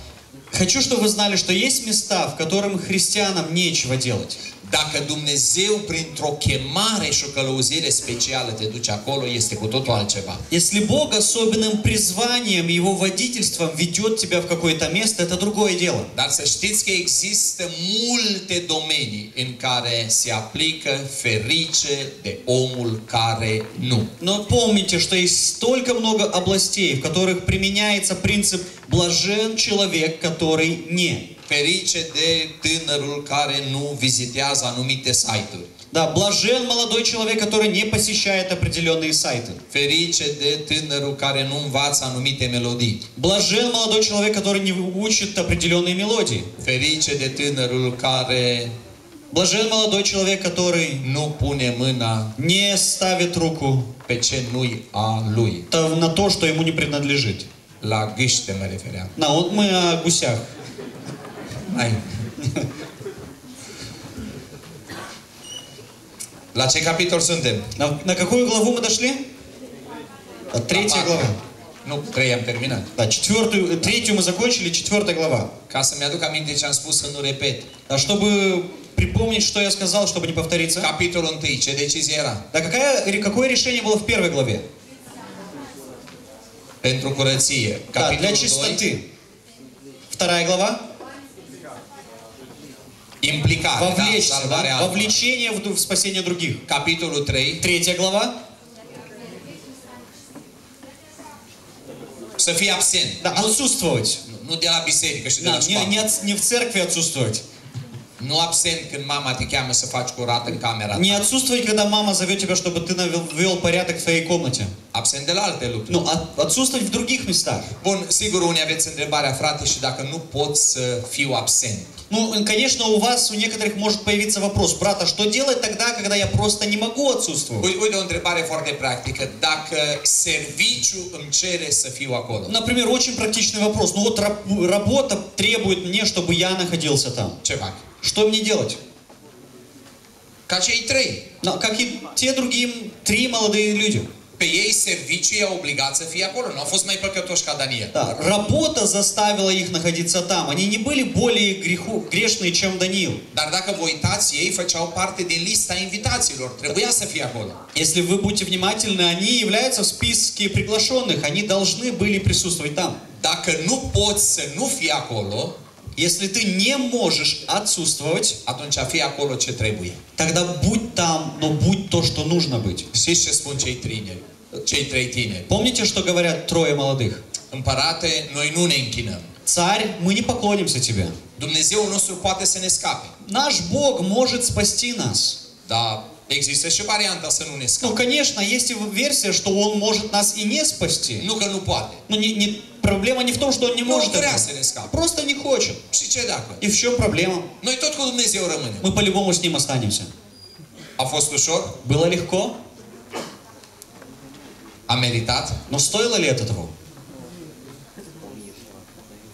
Хочу, чтобы вы знали, что есть места, в которых христианам нечего делать. Dacă Dumnezeu, printr-o chemare și o călăuzire specială te duce acolo, este cu totul altceva. Если Бог особенным призванием, Его водительством ведет тебя в какое-то место, это другое дело. Dar să știți că există multe domenii în care se aplică ferice de omul care nu. Но помните, что есть столько много областей, в которых применяется принцип «блажен человек, который не». Ferice de tânărul care nu vizitează anumite site-uri. Да, блажен молодой человек, который не посещает определенные сайты. Ferice de tânărul care nu învață anumite melodii. Блажен молодой человек, который не учит определенные мелодии. Ferice de tânărul care Блажен молодой человек, который nu pune mâna не ставит руку pe ce nu-i a lui. та- на то, что ему не принадлежит. La gâște mă refeream. На, вот мы о гусях. Hai. La ce capitol suntem? На, на какую главу мы дошли? Третья глава. Nu, trei am terminat. Да, четвертую, э, третью мы закончили, четвертая глава. Ca să-mi aduc aminte ce am spus să nu repet. А чтобы припомнить, что я сказал, чтобы не повториться. Capitolul 1, ce decizie era? Да, какая, какое решение было в первой главе? Pentru curăție. Да, для Capitolul 2, чистоты. Вторая глава. Implicare, da, Вовлечься, salvarea да? altora. Вовлечение в, ду- в спасение других. Capitolul 3, Третья глава. să fii absent. Да, отсутствовать. Nu de la biserică și de Да, la не, școală. не, от- не в церкви отсутствовать. Nu absent când mama te cheamă să faci curat în camera Не ta. отсутствовать, когда мама зовет тебя, чтобы ты навел ввел порядок в твоей комнате. Absent de la alte lucruri. Ну, от- отсутствовать в других местах. Bun, sigur unii aveți întrebarea, frate, și dacă nu pot să fiu absent. Ну, конечно, у вас, у некоторых может появиться вопрос, брат, а что делать тогда, когда я просто не могу отсутствовать? Uite, o întrebare foarte practică. Dacă serviciu îmi cere să fiu acolo, Например, очень практичный вопрос. Ну вот раб- работа требует мне, чтобы я находился там. ce fac? Что мне делать? Ca cei trei. Как и те другие три молодые люди. Pe ei serviciu i-a obligat să fie acolo. Nu au fost mai păcătoși ca Daniel. Да, работа заставила их находиться там. Они не были более греху, грешные, чем Даниил. Dar dacă vă uitați, ei făceau parte din lista invitațiilor. Trebuia să fie acolo. Если вы будете внимательны, они являются в списке приглашенных. Они должны были присутствовать там. Dacă nu poți să nu fii acolo, Если ты не можешь отсутствовать, atunci fii acolo ce trebuie. тогда будь там, но будь то, что нужно быть. Știți ce spun cei tineri? Cei trei tineri. Помните, что говорят трое молодых? Împărate, noi nu ne închinăm. Царь, мы не поклонимся тебе. Dumnezeul nostru poate să ne scape. Наш Бог может спасти нас. Dar există și varianta să nu ne Ну, scape. конечно, есть и версия, что Он может нас и не спасти. Nu că nu poate. Но не, не- проблема не в том, что Он не Nu может vrea să ne scape. Просто не хочет. Și ce dacă? И в чем проблема? Noi tot cu Dumnezeu rămânem. Мы по-любому с Ним останемся. A fost ușor? Было легко, A meritat? но стоило ли это того?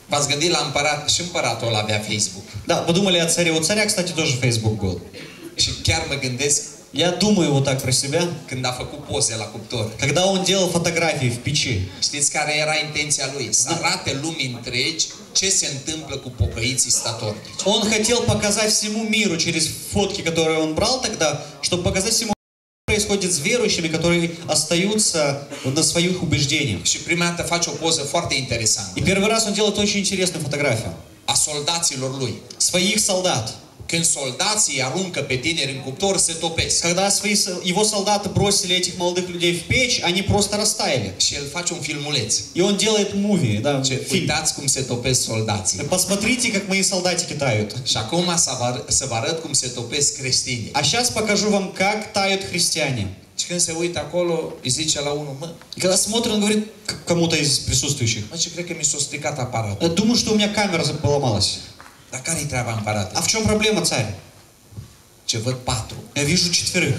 V-ați gândit la împărat? Și împăratul ăla avea Facebook. Да, подумали о царе. У царя, кстати, тоже Facebook был. Și chiar mă gândesc, Я думаю вот так про себя. când a făcut poze la cuptor. Когда он делал fotografии в pечи, Știți care era intenția lui? Să arate lumii întregi ce se întâmplă cu pocăiții statornici. он хотел показать всему миру через фотки, которые он брал тогда, чтобы показать всему что происходит с верующими, которые остаются на своих убеждениях. Și prima dată face o poză foarte И первый раз он делает очень интересную фотографию. a soldaților lui. Своих солдат. Când soldații aruncă pe tineri în cuptor, se topesc. Когда свои, со- его солдаты бросили этих молодых людей в печь, они просто растаяли. Și el face un filmuleț. И он делает муви, да, Ce, фильм. uitați cum se topesc soldații. Посмотрите, как мои солдатики tают. Și acum să vă, să vă arăt cum se topesc creștinii. А сейчас покажу вам, как tают христиане. Și când se uită acolo, îi zice la unul, mă, И когда смотрит, он говорит к кому-то из присутствующих, mă, ce cred că mi s-a stricat aparatul. «Э, думаю, что у меня камера за- поломалась. Dar care-i treaba în aparat? А в чем проблема, царь? Ce văd patru. Я вижу четверых.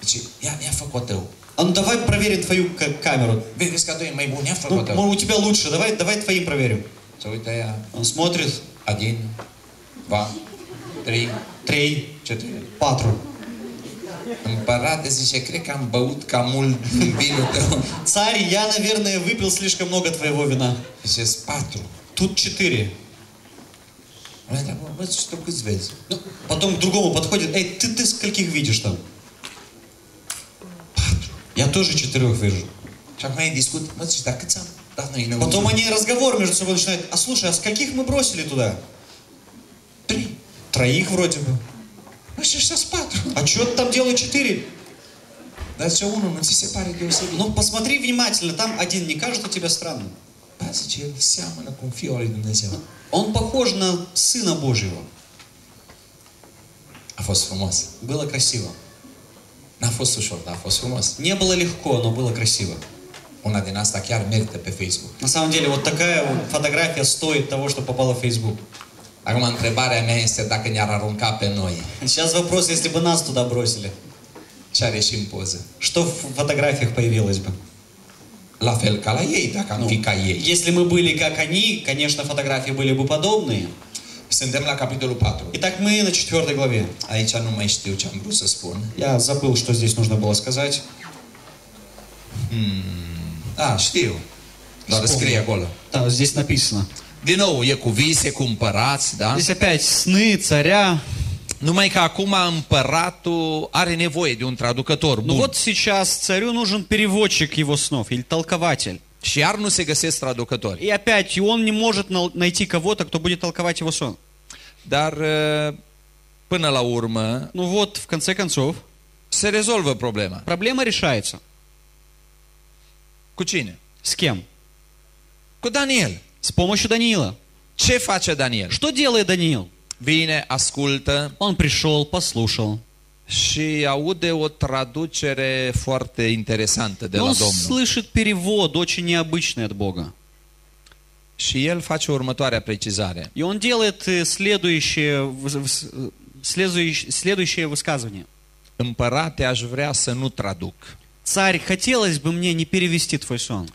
Deci, ia, ia fă tău. А ну давай проверим твою камеру. Vezi că doi e mai bun, ia fă Ну, tău. может, у тебя лучше, давай, давай твоим проверим. Se uită ea, Он смотрит, va, trei, три, ce trei? патру. Împărate zice, cred că am băut cam mult din vinul tău. Царь, я, наверное, выпил слишком много твоего вина. Zice, patru. Тут четыре. Câți vezi? Ну, потом к другому подходит, эй, ты, ты скольких видишь там? Я тоже четырех вижу. Потом они разговор между собой начинают, а слушай, а скольких мы бросили туда? Trei. Троих вроде бы. Sunt patru. А что там делают четыре? Ну, посмотри внимательно, там один не кажется тебе странным? Da, zice, el seamănă cu Fiul lui Dumnezeu. Он похож на Сына Божьего. A fost frumos. Было красиво. N-a fost ușor, dar a fost frumos. Не было легко, но было красиво. Una din asta chiar merită pe Facebook. На самом деле, вот такая вот фотография стоит того, что попала в Facebook. Acum, întrebarea mea este dacă ne-ar arunca pe noi. Сейчас вопрос, если бы нас туда бросили, Ce are și în poză? что в фотографиях появилось бы? La fel ca la ei, dacă am fi ca ei. если мы были как они, конечно, фотографии были бы подобные. Suntem la capitolul 4. Итак, мы на четвертой главе. Aici nu mai știu ce am vrut să spun. Я забыл, что здесь нужно было сказать. A, știu. Doar scrie acolo. Да, здесь написано. Din nou, e cu vise, cu împărați, da? Здесь опять сны царя. Numai că acum împăratul are nevoie de un traducător Ну bun. вот сейчас царю нужен переводчик его снов или толкователь. Și iar nu se găsesc traducători. И опять, он не может найти кого-то, кто будет толковать его сон. Dar uh, până la urmă Ну вот, в конце концов, se rezolvă problema. проблема решается. Cu cine? С кем? Cu Daniel. С помощью Даниила. Ce face Daniel? Что делает Даниил? Vine, ascultă Он пришел, послушал. și aude o traducere foarte interesantă de И la он Domnul. слышит перевод, очень необычный от Бога. Și el face următoarea precizare. И он делает э, следующее, выс- выс- э, следующее, следующее высказывание. Împărate, aș vrea să nu traduc. Царь, хотелось бы мне не перевести твой сон.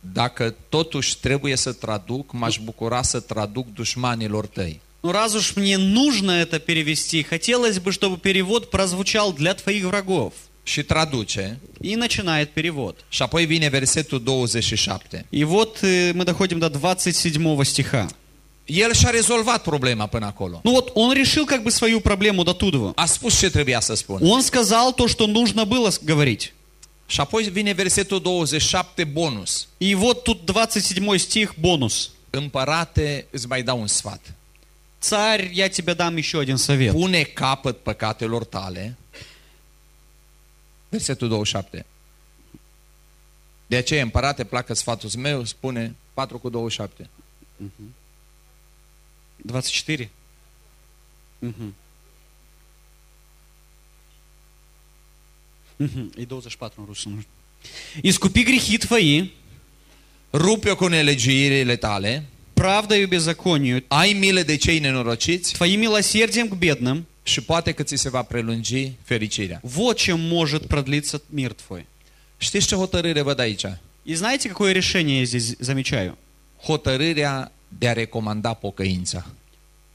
Dacă totuși trebuie să traduc, m-aș bucura să traduc dușmanilor tăi. Но раз уж мне нужно это перевести, хотелось бы, чтобы перевод прозвучал для твоих врагов. Și traduce. И начинает перевод. Și apoi vine versetul 27. И вот э, мы доходим до 27 стиха. El și-a rezolvat problema până acolo. Ну вот, он решил как бы свою проблему до туда. A spus ce trebuia să spună. Он сказал то, что нужно было говорить. Și apoi vine versetul 27, bonus. И вот тут 27 стих, бонус. Împărate, îți mai dau un sfat. Царь, я тебе дам еще один совет. Pune capăt păcatelor tale. Versetul 27. De aceea, împărate, placă sfatul meu, spune 4 cu 27. 24? Угу. Угу. И 24 în rusă. nu știu. Искупи грехи твои, Rupe-o cu nelegiuirile tale, правдою и беззаконию, ai milă de cei nenorociți твоим милосердием к бедным, și poate că ți se va prelungi fericirea. вот чем может продлиться мир твой. Știți ce hotărâre văd aici? И знаете, какое решение я здесь замечаю? Hotărârea de a recomanda pocăința.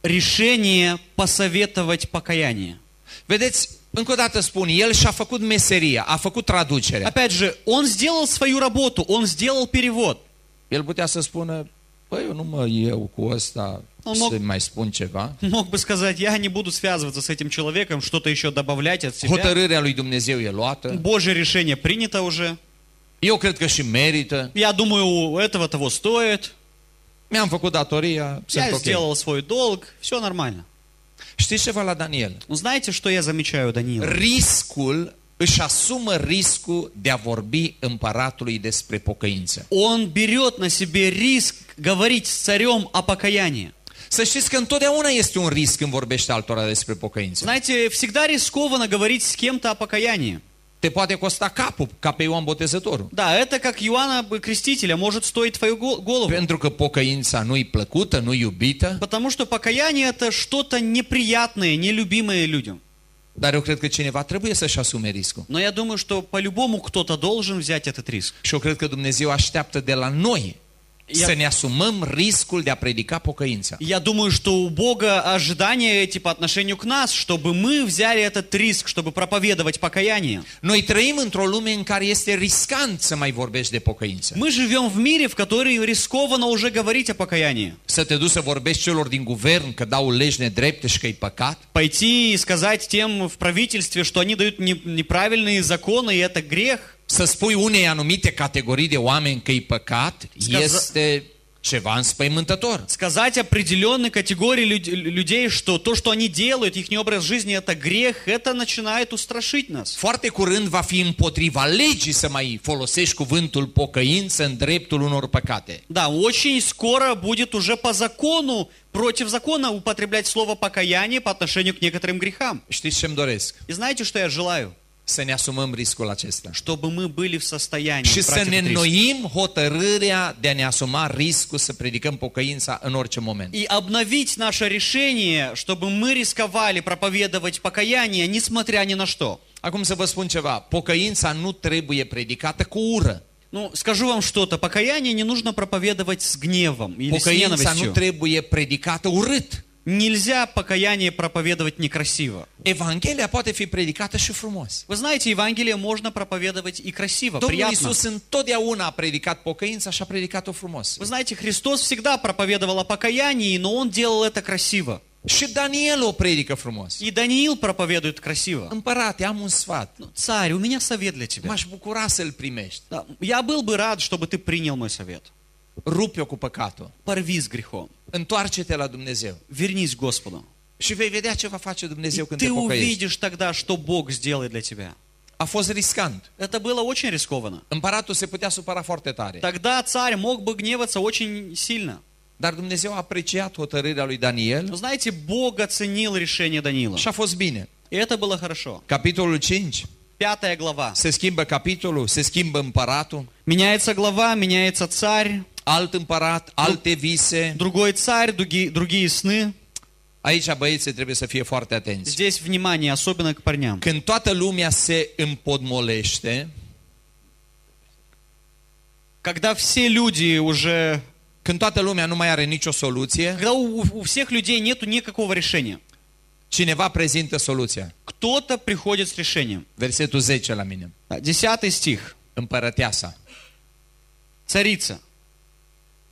Решение посоветовать покаяние. Vedeți, Încă o dată spun, el și-a făcut meseria, a făcut traducerea. Опять же, он сделал свою работу, он сделал перевод. El putea să spună, păi eu nu mă eu cu ăsta Он мог- mai spun ceva. Мог бы сказать, я не буду связываться с этим человеком, что-то еще добавлять от себя. Hotărârea lui Dumnezeu e luată. Божье решение принято уже. Eu cred că și merită. Я думаю, этого того стоит. Mi-am făcut datoria, sunt Я ok. сделал свой долг, все нормально. Știți ceva la Daniel? Ну, знаете, что я замечаю у Даниила? Riscul, își asumă riscul de a vorbi împăratului despre pocăință. Он берет на себе риск говорить с царем о покаянии. Să știți că întotdeauna este un risc când vorbește altora despre pocăință. Знаете, всегда рискованно говорить с кем-то о покаянии. Te poate costa capul, ca pe Ioan Botezătorul. Да, это как Иоанна Крестителя может стоить твою го- голову. Pentru că pocăința nu-i plăcută, nu-i iubită, Потому что покаяние это что-то неприятное, нелюбимое людям. dar eu cred că cineva trebuie să-și asume riscul. Но я думаю, что по-любому кто-то должен взять этот риск. Și eu cred că Dumnezeu așteaptă de la noi Ia- să ne asumăm riscul de a predica pocăința. Я думаю, что у Бога ожидания эти по отношению к нас, чтобы мы взяли этот риск, чтобы проповедовать покаяние. Noi trăim într-o lume în care este riscant să mai vorbești de pocăință. Мы живем в мире, в который рискованно уже говорить о покаянии. Să te duci să vorbești celor din guvern că dau legi nedrepte și că e păcat. Пойти и сказать тем в правительстве, что они дают не- неправильные законы, и это грех. Să spui unei anumite categorii de oameni că e păcat Scaza- este ceva înspăimântător. Сказать определенной категории люд- людей, что то, что они делают, их образ жизни, это грех, это начинает устрашить нас. Foarte curând va fi împotriva legii să mai folosești cuvântul pocăință în dreptul unor păcate. Да, очень скоро будет уже по закону, против закона употреблять слово покаяние по отношению к некоторым грехам. Știți ce-mi doresc? И знаете, что я желаю? Să ne asumăm riscul acesta. Чтобы мы были в состоянии Și să брать ne этот риск. înnoim hotărârea de a ne asuma riscul să predicăm pocăința în orice moment. И обновить наше решение, чтобы мы рисковали проповедовать покаяние, несмотря ни на что. Acum să vă spun ceva. Pocăința nu trebuie predicată cu ură. Ну, скажу вам что-то. Покаяние не нужно проповедовать с гневом или с Pocăința nu ненавистью. trebuie predicată urât. Нельзя покаяние проповедовать некрасиво. Evanghelia poate fi predicată și frumos. Вы знаете, Евангелие можно проповедовать и красиво, Domnul приятно. Iisus întotdeauna a predicat pocăința și a predicat-o frumos. Вы знаете, Христос всегда проповедовал о покаянии, но Он делал это красиво. Și Daniel o predică frumos. И Даниил проповедует красиво. Împărate, am un sfat. Ну, Царь, у меня совет для тебя. M-aș bucura să-l primești. Я был бы рад, чтобы ты принял мой совет. Rupe-o cu păcatul. Порви с грехом. Întoarce-te la Dumnezeu. Вернись к Господу. Și vei vedea ce va face И Dumnezeu când ты te pocăiești. увидишь тогда, что Бог сделает для тебя. A fost riscant. Это было очень рискованно. Împăratul se putea supăra foarte tare. Тогда царь мог бы гневаться очень сильно. Dar Dumnezeu a apreciat hotărârea lui Daniel Но знаете, Бог оценил решение Даниила. și a fost bine. И это было хорошо. Capitolul 5. Пятая глава. Se schimbă capitolul, se schimbă împăratul, Меняется глава, меняется царь, alt împărat, alte vise. другой царь, другие, другие сны. Aici băieții trebuie să fie foarte atenți. Здесь внимание, особенно к парням. Când toată lumea se împodmolește, Когда все люди уже... când toată lumea nu mai are nicio soluție, Когда у, у всех людей нету никакого решения. cineva prezintă soluția. Кто-то приходит с решением. Versetul 10 la mine. Да, Десятый стих. Împărăteasa. Царица.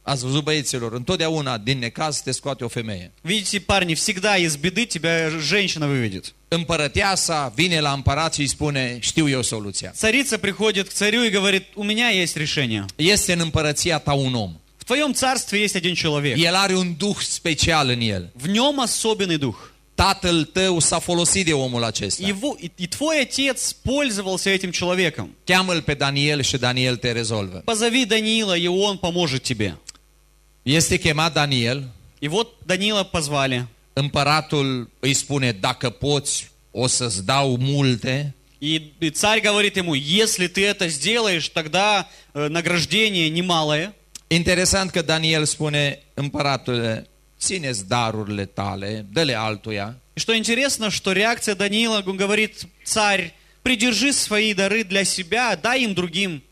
Ați văzut băieților, întotdeauna din necaz te scoate o femeie. Видите, парни, всегда из bеды тебя женщина выведет. Împărăteasa vine la împărat și îi spune, știu eu soluția. Царица приходит к царю и говорит, у меня есть решение. Este în împărăția ta un om. В твоем царстве есть один человек. El are un duh special în el. В нем особенный дух. Tatăl tău s-a folosit de omul acesta. Его, и, и твой отец пользовался этим человеком. Cheamă-l pe Daniel și Daniel te rezolvă. Позови Даниила, и он поможет тебе. Este chemat Daniel, И вот Даниила позвали. împăratul îi spune, dacă poți, o să-ți dau multe. И, и царь говорит ему, если ты это сделаешь, тогда э, награждение немалое. Interesant că Daniel spune, împăratule, țineți darurile tale, dă-le altuia. И что интересно, что реакция Даниила, он говорит, царь, придержи свои дары для себя, дай им другим,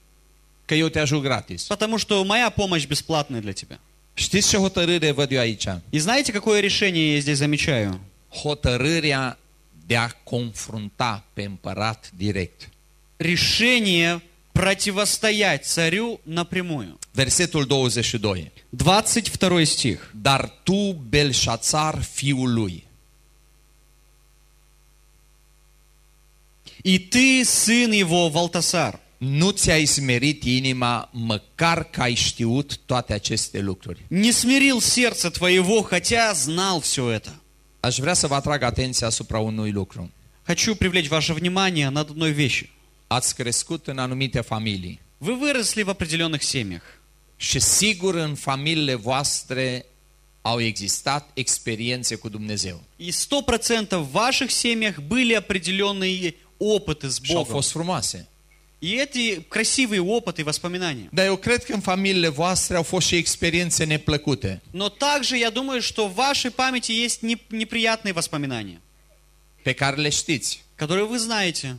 că eu te ajut gratis. потому что моя помощь бесплатная для тебя. Știți ce hotărâre văd eu aici? И знаете, какое решение я здесь замечаю? Hotărârea de a confrunta pe împărat direct. решение противостоять царю напрямую. Versetul 22. 22 стих. Dar tu, Belșațar, fiul lui, И ты, сын его, Валтасар, nu ți-ai smerit inima măcar că ai știut toate aceste lucruri. не смирил сердце твоего, хотя знал все это. Aș vrea să vă atrag atenția asupra unui lucru. Хочу привлечь ваше внимание над одной вещью. Ați crescut în anumite familii Вы выросли в определенных семьях. și sigur în familiile voastre au existat experiențe cu Dumnezeu И сто процентов в ваших семьях были определенные опыты с și au Богом. fost frumoase. И эти красивые опыты и воспоминания. Dar eu cred că în familiile voastre au fost și experiențe neplăcute. Но также я думаю, что в вашей памяти есть не- неприятные воспоминания, pe care le știți, которые вы знаете,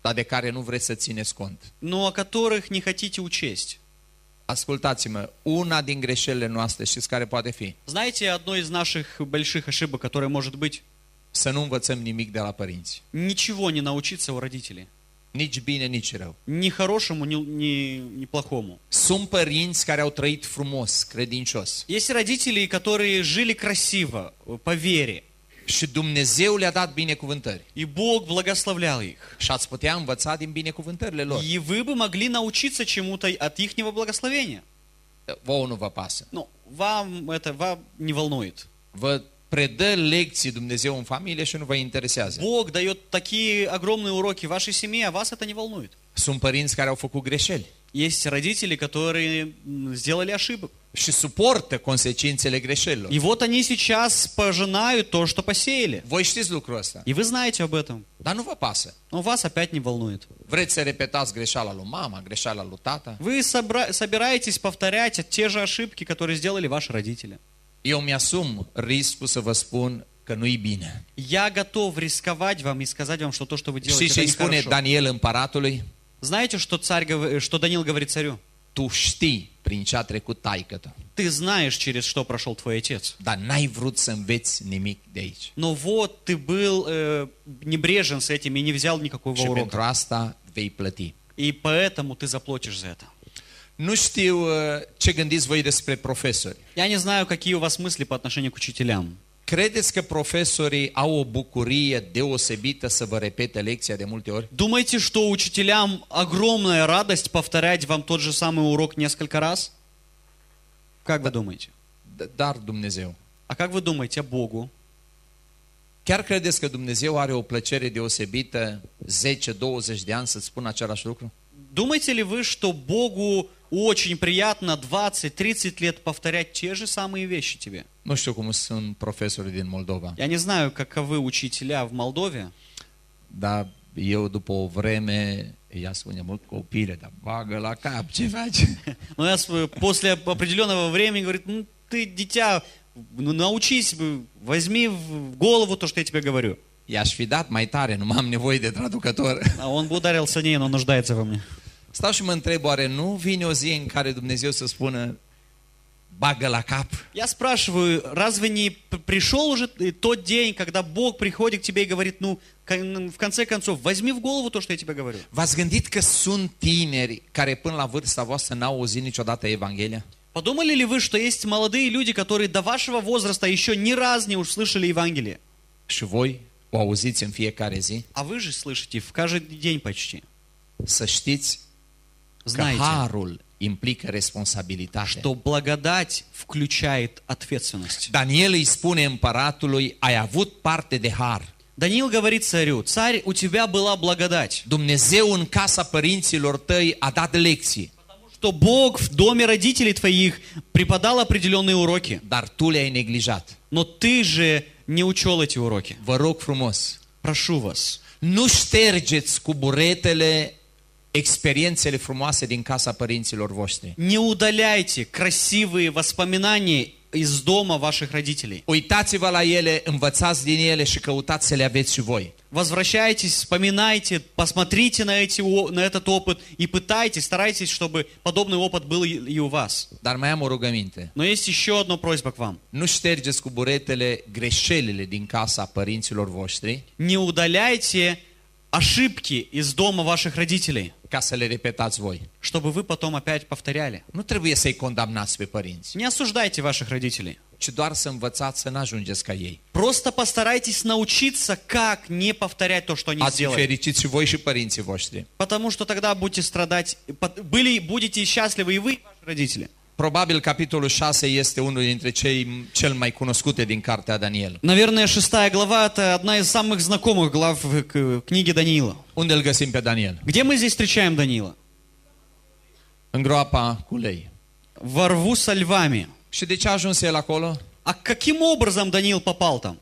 dar de care nu vreți să țineți cont. но о которых не хотите учесть. Ascultați-mă, una din greșelile noastre, știți care poate fi? Знаете, одно из наших больших ошибок, которое может быть, Să nu învățăm nimic de la părinți. ничего не научиться у родителей. Nici bine, nici rău. Ни хорошему, ни, ни, ни плохому. Sunt părinți care au trăit frumos, credincios. Есть родители, которые жили красиво, по вере, Și Dumnezeu le-a dat binecuvântări. и Бог благословлял их. Și ați putea învăța din binecuvântările lor. И вы бы могли научиться чему-то от ихнего благословения. Vouă nu vă pasă. Ну, вам это вам не волнует. Vă predă lecții Dumnezeu în familie și nu vă interesează. Bог дает такие огромные уроки вашей семье, а вас это не волнует. Sunt părinți care au făcut greșeli Есть родители, которые сделали ошибок. și suportă consecințele greșelilor. И вот они сейчас пожинают то, что посеяли. Voi știți lucrul ăsta, И вы знаете об этом. dar nu vă pasă. Но вас опять не волнует. Vreți să repetați greșeala lui mama, greșeala lui tata? Вы собираетесь повторять те же ошибки, которые сделали ваши родители. Eu mi-asum riscul să vă spun că nu-i bine. Я готов рисковать вам и сказать вам, что то, что вы делаете, Știți ce это îi spune нехорошо. Daniel împăratului? Знаете, что, царь, гов- что Даниил говорит царю? Tu știi prin ce a trecut taică Ты знаешь, через что pрошел твой отец. dar n-ai vrut să înveți nimic de aici. Но вот ты был э, небрежен с этим и не взял никакого Și pentru урока. asta vei plăti. И поэтому ты заплатишь за это. Nu știu uh, ce gândiți voi despre profesori. Я не знаю, какие у вас мысли по отношению к учителям. Credeți că profesorii au o bucurie deosebită să vă repete lecția de multe ori? Думаете, что учителям огромная радость повторять вам тот же самый урок несколько раз? Как вы думаете? D- Dar Dumnezeu. А как вы думаете о Богу? Chiar credeți că Dumnezeu are o plăcere deosebită 10-20 de ani să-ți spună același lucru? Думаете ли вы, что Богу очень приятно 20-30 лет повторять те же самые вещи тебе? Nu știu cum sunt profesorii din Moldova, Я не знаю, каковы учителя в Молдове, dar eu după o vreme, ea spune mult copile, dar bagă la cap, ce faci? [laughs] но я после определенного времени говорит, ну ты, дитя, ну, научись, возьми в голову то, что я тебе говорю. Dat mai tare, nu am nevoie de traducător. А он бы ударил сильнее, но нуждается во мне. Stau și mă întreb, oare nu vine o zi în care Dumnezeu să spună, bagă la cap? Я спрашиваю, разве не п- пришел уже тот день, когда Бог приходит к тебе и говорит, ну, кон- в конце концов, возьми в голову то, что я тебе говорю. V-ați gândit că sunt tineri care până la vârsta voastră n-au auzit niciodată Evanghelia? Подумали ли вы, что есть молодые люди, которые до вашего возраста еще ни разу не услышали Евангелие? Și voi o auziți în fiecare zi? А вы же слышите в каждый день почти. Să știți că Знаете, harul implică responsabilitate. что благодать включает ответственность. Daniel îi spune împăratului, ai avut parte de har. Даниил говорит царю, царь, у тебя была благодать, Dumnezeu în casa părinților tăi a dat lecții, что Бог в доме родителей твоих преподал определенные уроки, dar tu le-ai neglijat. но ты же не учел эти уроки. Vă rog frumos, Прошу вас, nu ștergeți cu buretele experiențele frumoase din casa părinților voștri. не удаляйте красивые воспоминания из дома ваших родителей. Uitați-vă la ele, învățați din ele și căutați să le aveți și voi. возвращайтесь, вспоминайте, посмотрите на, эти, на этот опыт и пытайтесь, старайтесь, чтобы подобный опыт был и у вас. Dar mai am o rugăminte. Но есть еще одна просьба к вам. Nu ștergeți cu buretele greșelile din casa părinților voștri Не удаляйте ошибки из дома ваших родителей, ca să le repetați voi. чтобы вы потом опять повторяли. Nu trebuie să-i condamnați pe părinți, Не осуждайте ваших родителей. ci doar să învățați să n-ajungeți ca ei. Просто постарайтесь научиться, как не повторять то, что они Ați fi сделали. fericiți și voi și părinții voștri. Потому что тогда будете страдать, были, будете счастливы и вы, и ваши родители. Probabil capitolul 6 este unul dintre cei cel mai cunoscute din cartea Daniel. Наверное, шестая глава – это одна из самых знакомых глав в к- книге Даниила. Unde îl găsim pe Daniel? Где мы здесь встречаем Даниила? În groapa cu lei. Во рву со львами. Și de ce a ajuns el acolo? А каким образом Даниил попал там?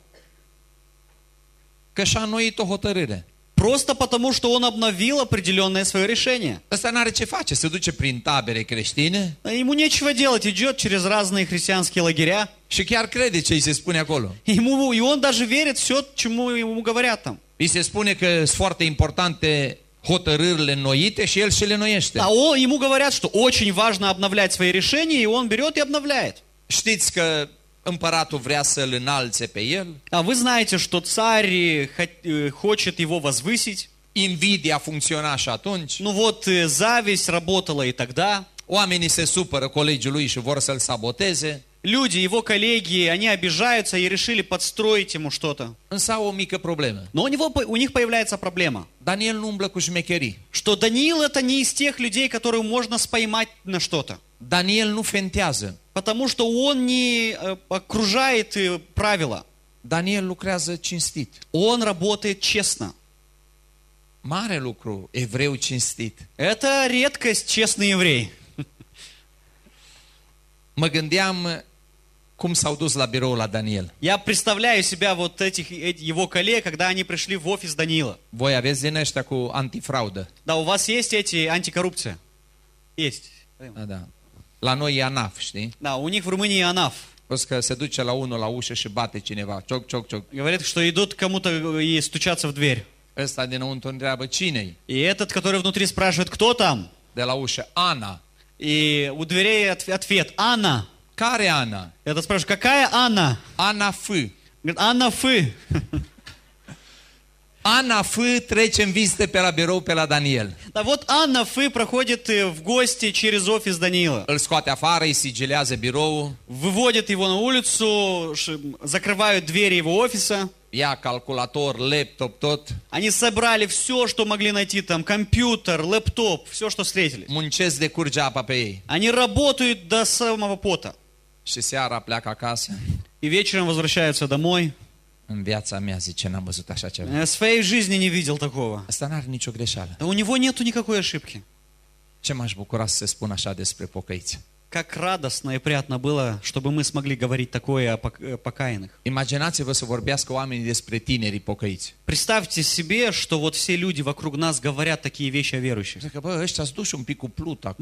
Că și-a înnoit o hotărâre. Просто потому, что он обновил определенное свое решение. Ăsta n-are ce face, se duce prin tabere creștine Ему нечего делать, идет через разные христианские лагеря. și chiar crede ce îi se spune acolo. Ему, и он даже верит все, чему ему говорят там. Îi se spune că sunt foarte importante hotărârile înnoite și el și le înnoiește. А он, ему говорят, что очень важно обновлять свои решения, и он берет и обновляет. Știți că împăratul vrea să-l înalțe pe el, А вы знаете, что царь э, э, хочет его возвысить. invidia funcționa și atunci, Ну вот, э, зависть работала и тогда. oamenii se supără colegii lui și vor să-l saboteze, Люди, его коллеги, они обижаются и решили подстроить ему что-то. Но у, него, у них появляется проблема, cu șmecherii. что Даниил это не из тех людей, которых можно споймать на что-то. Daniel nu fentează. Потому что он не э, окружает э, правила. Daniel lucrează cinstit. Он работает честно. Mare lucru, evreu cinstit. Это редкость, честный еврей. [laughs] Mă gândeam cum s-au dus la birou la Daniel. Я представляю себя вот этих эти- его коллег, когда они пришли в офис Даниила. Voi aveți din ăștia cu antifraudă. Да, у вас есть эти антикоррупция? Есть. Da, da. La noi e ANAF, știi? Да, у них в Румынии АНАФ. Văd că se duce la unul la ușă și bate cineva. Cioc, cioc, cioc. Говорят, что идут кому-то и стучатся в дверь. Ăsta dinăuntru întreabă cine И этот, который внутри спрашивает, кто там? De la ușă, Ana. И у дверей отв- ответ, Анна. Care Ana? Этот спрашивает, какая Анна? Ana F. Говорит, Анна Фы. În vizite pe la birou pe la Daniel. Да вот Анна Фы проходит в гости через офис Даниила. Îl scoate afară, îi sigilează biroul, Выводят его на улицу, закрывают двери его офиса. ia calculator, laptop, tot, Они собрали все, что могли найти там, компьютер, лэптоп, все, что встретили. curge apa pe ei. Они работают до самого пота. И вечером возвращаются домой. În viața mea, zice, n-am văzut așa ceva. Я в своей жизни не видел такого. Asta n-are nicio greșeală. Да у него нету никакой ошибки. Ce m-aș bucura să se spun așa despre pocăiți. Как радостно и приятно было, чтобы мы смогли говорить такое о о покаянных. Imaginați-vă să vorbească oamenii despre tinerii pocăiți. Представьте себе, что вот все люди vокруг нас говорят такие vещи о верующих. Zic că, bă, ăștia sunt duși un pic cu pluta,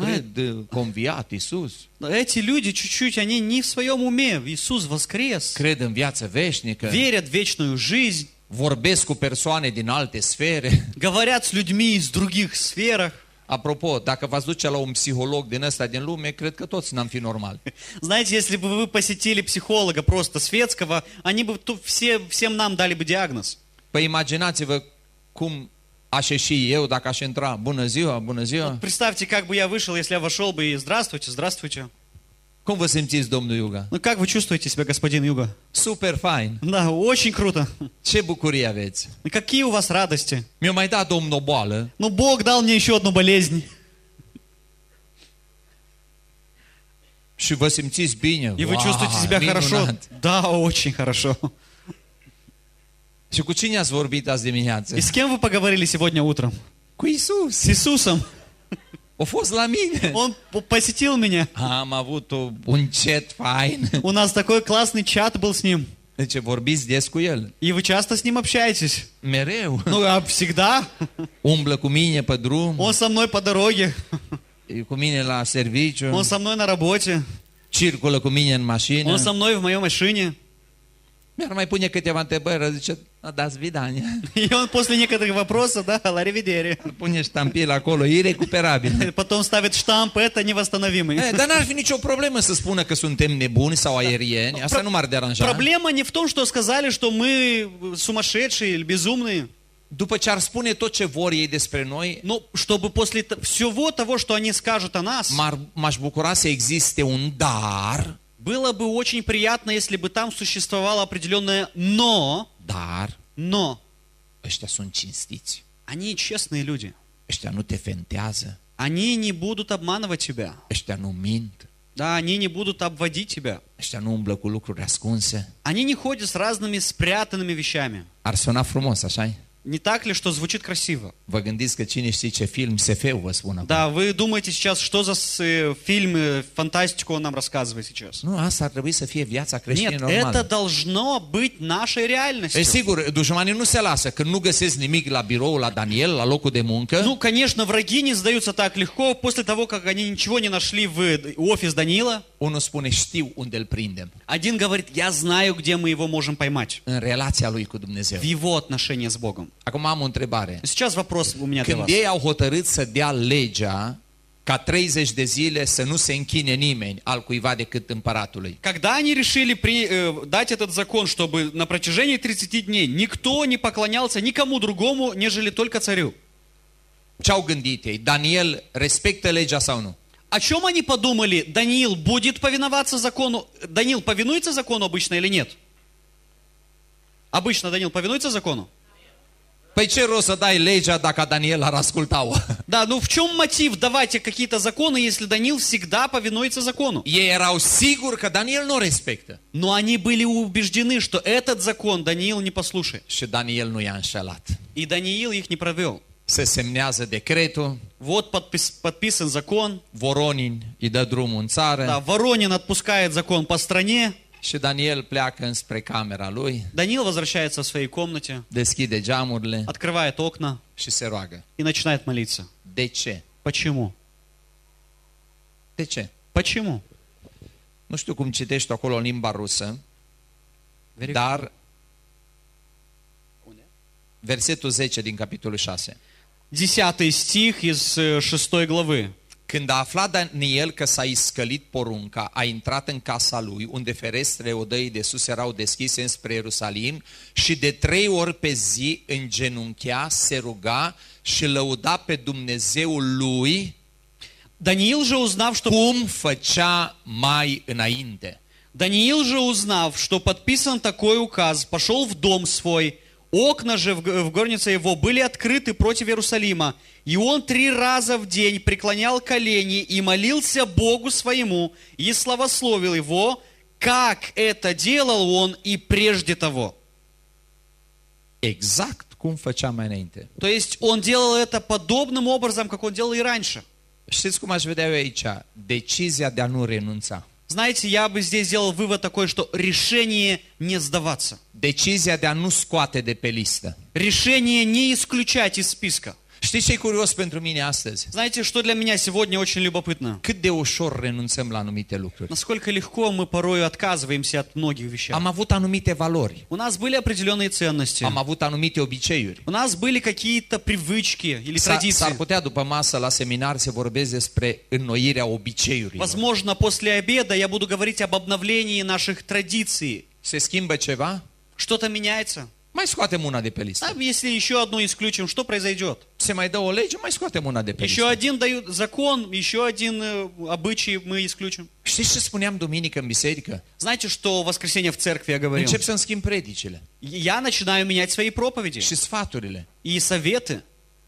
Iisus, Эти люди чуть-чуть, они не в своем уме. Иисус воскрес. cred în viață veșnică, Верят в вечную жизнь. vorbesc cu persoane din alte sfere. Говорят с людьми из других сферах. Apropo, dacă v-ați duce la un psiholog din ăsta din lume, cred că toți n-am fi normal. Знаете, если бы вы посетили психолога просто светского, они бы ту- все, всем нам дали бы диагноз. Păi imaginați-vă cum aș ieși eu dacă aș intra, bună ziua, bună ziua. Представьте, как бы я вышел, если я вошел бы и здравствуйте, здравствуйте. Cum vă simțiți, domnul Iuga? Ну как вы чувствуете себя, господин Юга? Super fain. Да, очень круто. Ce bucurie aveți. Ну, Какие у вас радости? Mi-a mai dat Domnul o boală Ну, Бог дал мне еще одну болезнь. și vă simțiți bine. И вы Wow, чувствуете себя хорошо? minunat. Да, очень хорошо. Și cu cine ați vorbit azi dimineață? И с кем вы поговорили сегодня утром? Cu Isus. С Иисусом. A fost la mine. Он п- посетил меня. Am avut o, un chat fain. У нас такой классный чат был с ним. Deci vorbiți des cu el. И вы часто с ним общаетесь? Mereu. Ну, а всегда. Umblă cu mine pe drum, Он со mной по дороге. e cu mine la serviciu, Он со mной на работе. circulă cu mine în mașină. Он со мной в моей машине. Mi-ar mai pune câteva întrebări, zice, Da [laughs] svidania. И он после некоторых вопросов, да, ларивидери. Pune ștampil acolo, irecuperabil. Потом ставит штамп, это невосстановимый. Eh, Dar n-ar fi nicio problemă să spună că suntem nebuni sau aerieni. Asta nu m-ar deranja. Проблема не в том, что сказали, что мы сумасшедшие или безумные. După ce ar spune tot ce vor ei despre noi, Но чтобы после всего того, что они скажут о нас, m-aș bucura să existe un dar, было бы очень приятно, если бы там существовало определенное «но», dar но ăștia sunt cinstiți. они честные люди. Ăștia nu te fentează, Они не будут обманывать тебя. ăștia nu mint, Да, они не будут обводить тебя. ăștia nu umblă cu lucruri ascunse. Они не ходят с разными спрятанными вещами. Ar suna frumos, așa Не так ли, что звучит красиво? Vă gândiți că cine știe ce film SF-ul vă spun acum. Да, вы думаете сейчас, что за э, фильм, фантастику он нам рассказывает сейчас? Nu, asta ar trebui să fie viața creștină Нет, normală. это должно быть нашей E реальностью. sigur, dușmanii nu se lasă. Când nu găsesc nimic la birou, la Daniel, la locul de muncă, Ну, конечно, враги не сдаются так легко после того, как они ничего не нашли в э, офис Даниила. Unul spune știu unde îl prindem. Один говорит, я знаю, где мы его можем поймать. În relația lui cu Dumnezeu. В его отношения с Богом. Acum am o întrebare. Сейчас вопрос у меня для Când вас. ei au hotărât să dea legea ca 30 de zile să nu se închine nimeni al cuiva decât împăratului. Когда они решили при- э, дать этот закон, чтобы на протяжении 30 дней никто не поклонялся никому другому, нежели только царю? Ce au gândit ei? Daniel respectă legea sau nu? О чем они подумали? Даниил будет повиноваться закону? Даниил повинуется закону обычно или нет? Обычно Даниил повинуется закону? Păi ce rost să dai legea dacă Daniel ar asculta-o? [laughs] Да, ну в чем мотив давайте какие-то законы, если Даниил всегда повинуется закону? Ei erau siguri că Daniel nu o respectă. Но они были убеждены, что этот закон Даниил не послушает. Și Daniel nu i-a înșelat. И Даниил их не провел. Se semnează decretul, Вот подпис- подписан закон, Voronin îi dă drumul în țară да, Воронин отпускает закон по стране, și Daniel pleacă înspre camera lui, Даниил возвращается в своей комнате, deschide geamurile открывает окна și se roagă. и начинает молиться. De ce? Почему? De ce? Почему? Nu știu cum citești acolo în limba rusă, Verific- dar versetul 10 din capitolul 6. Десятый стих из э, шестой главы. Când a aflat Daniel că s-a iscălit porunca, a intrat în casa lui, unde ferestrele odăii de sus erau deschise înspre Ierusalim și de trei ori pe zi îngenunchea, se ruga și lăuda pe Dumnezeul lui Даниил же, узнав, что... cum făcea mai înainte. Даниил же, узнав, что подписан такой указ, пошел в дом свой. Окна же в, горнице его были открыты против Иерусалима. И он три раза в день преклонял колени и молился Богу своему, и славословил его, как это делал он и прежде того. Exact cum făcea mai înainte. То есть он делал это подобным образом, как он делал и раньше. Știți cum aș vedea eu aici? Decizia de a nu renunța. Знаете, я бы здесь сделал вывод такой, что решение не сдаваться. Decizia de a nu scoate de pe listă. Решение не исключать из списка. Știți ce e curios pentru mine astăzi? Знаете, что для меня сегодня очень любопытно? Cât de ușor renunțăm la anumite lucruri. Насколько легко мы порой отказываемся от многих вещей. Am avut anumite valori, У нас были определенные ценности. am avut anumite obiceiuri. У нас были какие-то привычки или S-ar, традиции. s-ar putea după masă la seminar să vorbesc despre înnoirea obiceiurilor. Возможно, после обеда я буду говорить об обновлении наших традиций. Se schimbă ceva? Что-то меняется. Mai scoatem una de pe А listă. если еще одну исключим, что произойдет? Se mai dă o lege, mai scoatem una de pe Еще listă. один дают закон, еще один э, обычай мы исключим. Știți ce spuneam duminică în biserică? Знаете, что в воскресенье в церкви я говорил? Încep să-mi schimb predicile Я начинаю менять свои проповеди și sfaturile, и советы.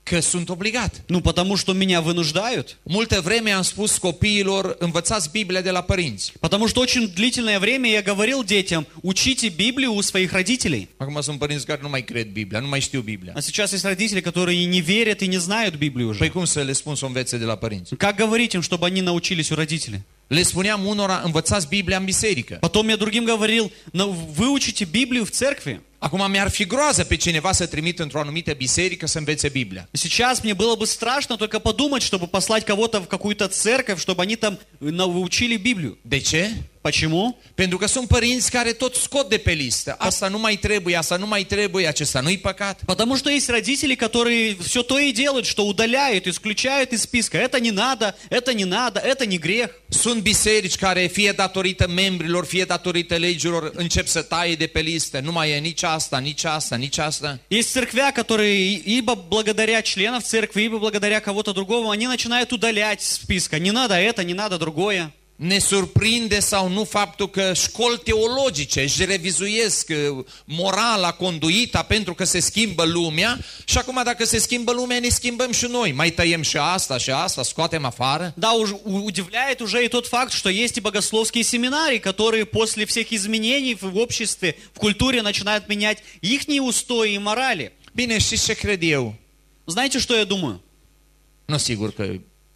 Că sunt obligat. Ну, потому что меня вынуждают. Multă vreme am spus copiilor, învățați Biblia de la părinți. Потому что очень длительное время я говорил детям, учите Библию у своих родителей. Acum sunt părinți care nu mai cred Biblia, nu mai știu Biblia. А сейчас есть родители, которые не верят и не знают Библию Păi уже. cum să le spun să o învețe de la părinți? Как говорить им, чтобы они научились у родителей? Le spuneam unora, învățați Biblia în biserică. Потом я другим говорил, «Ну, выучите Библию в церкви. Acum mi-ar fi groază pe cineva să trimit într-o anumită biserică să învețe Biblia. Сейчас мне было бы страшно только подумать, чтобы послать кого-то в какую-то церковь, чтобы они там научили Библию. De ce? Почему? Pentru că sunt părinți care tot scot de pe listă. Asta nu mai trebuie, asta nu mai trebuie, acesta nu-i păcat. Потому что есть родители, которые все то и делают, что удаляют, исключают из списка. Это не надо, это не надо, это не грех. Sunt biserici care, fie datorită membrilor, fie datorită legilor, încep să taie de pe listă. Nu mai e nici asta, nici asta, nici asta. Есть церквя, которые ибо благодаря членов церкви, ибо благодаря кого-то другого, они начинают удалять из списка. Не надо это, не надо другое. Ne surprinde sau nu faptul că școli teologice își revizuiesc uh, morala, conduita, pentru că se schimbă lumea și acum dacă se schimbă lumea, ne schimbăm și noi. Mai tăiem și asta și asta, scoatem afară. Да, уж, у- удивляет уже и тот факт, что есть и богословские семинарии, которые после всех изменений в обществе, в культуре начинают менять их устои и морали. Bine, știți ce cred eu? Знаете, что я думаю? Nu sigur că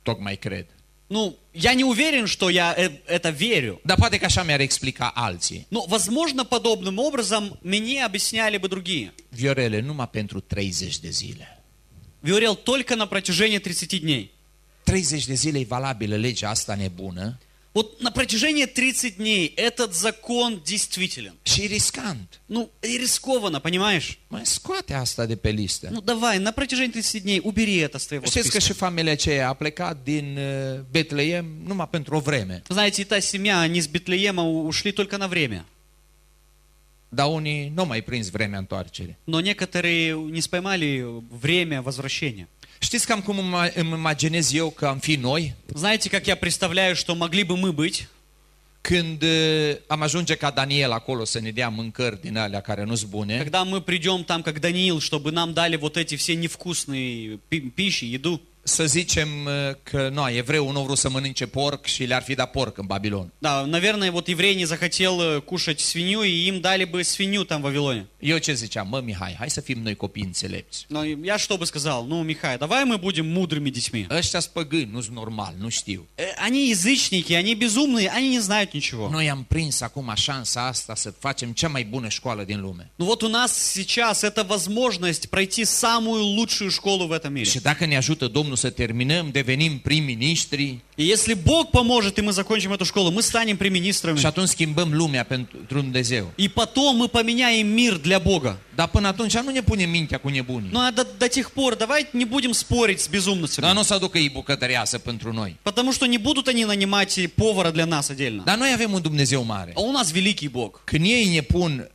tocmai cred. Ну, я не уверен, что я э- это верю. Dar poate că așa mi-ar explica alții. Но, возможно, подобным образом мне объясняли бы другие. Viorele, numai pentru 30 de zile. Viorел только на протяжении 30 дней. 30 de zile e valabilă legea asta nebună Вот на протяжении 30 дней этот закон действителен. și riscant. Ну, и рискованно, понимаешь? Mai scoate asta de pe listă. Ну, давай, на протяжении 30 дней убери это с твоего Știți că списка. și familia aceea a plecat din uh, Betleem numai pentru o vreme. Знаете, и та семья, они с Бетлеема ушли только на время. Dar unii nu mai prins vremea întoarcerii. Но некоторые не споймали время возвращения. Știți cam cum îmi îmi imaginez eu că am fi noi? Знаете, как я представляю, что могли бы мы быть, Când uh, am ajunge ca Daniel acolo să ne dea mâncări din alea care nu-s bune, когда мы придем там, как Даниил, чтобы нам дали вот эти все невкусные пи- пищи, еду. Să zicem uh, că nu, evreul nu a vrut să mănânce porc și le-ar fi dat porc în Babilon. Да, наверное, вот еврей не захотел э, кушать свинью, и им дали бы свинью там в Вавилоне. Eu ce ziceam? Mă, Mihai, hai să fim noi copii înțelepți. Но я что бы сказал? Ну, Михай, давай мы будем mудрыми детьми. Ăștia sunt păgâni, nu sunt normal, nu știu. Э, Они язычники, они безумные, они не знают ничего. Noi am prins acum șansa asta să facem cea mai bună școală din lume. Ну вот у нас сейчас это возможность пройти самую лучшую школу в этом мире. Și dacă ne ajută Domnul să terminăm, devenim prim-ministri И если Бог поможет, и мы закончим эту школу, мы станем преминистрами. și atunci schimbăm lumea pentru Dumnezeu. И потом мы поменяем мир для Бога. Dar până atunci nu ne punem mintea cu nebunii. Ну а до, до тех пор давайте не будем спорить с безумныцами. Dar nu o să aducă ei bucătăreasă pentru noi. Потому что не будут они нанимать и повара для нас отдельно. Dar noi avem un Dumnezeu mare. А у нас великий Бог. Când ei ne pun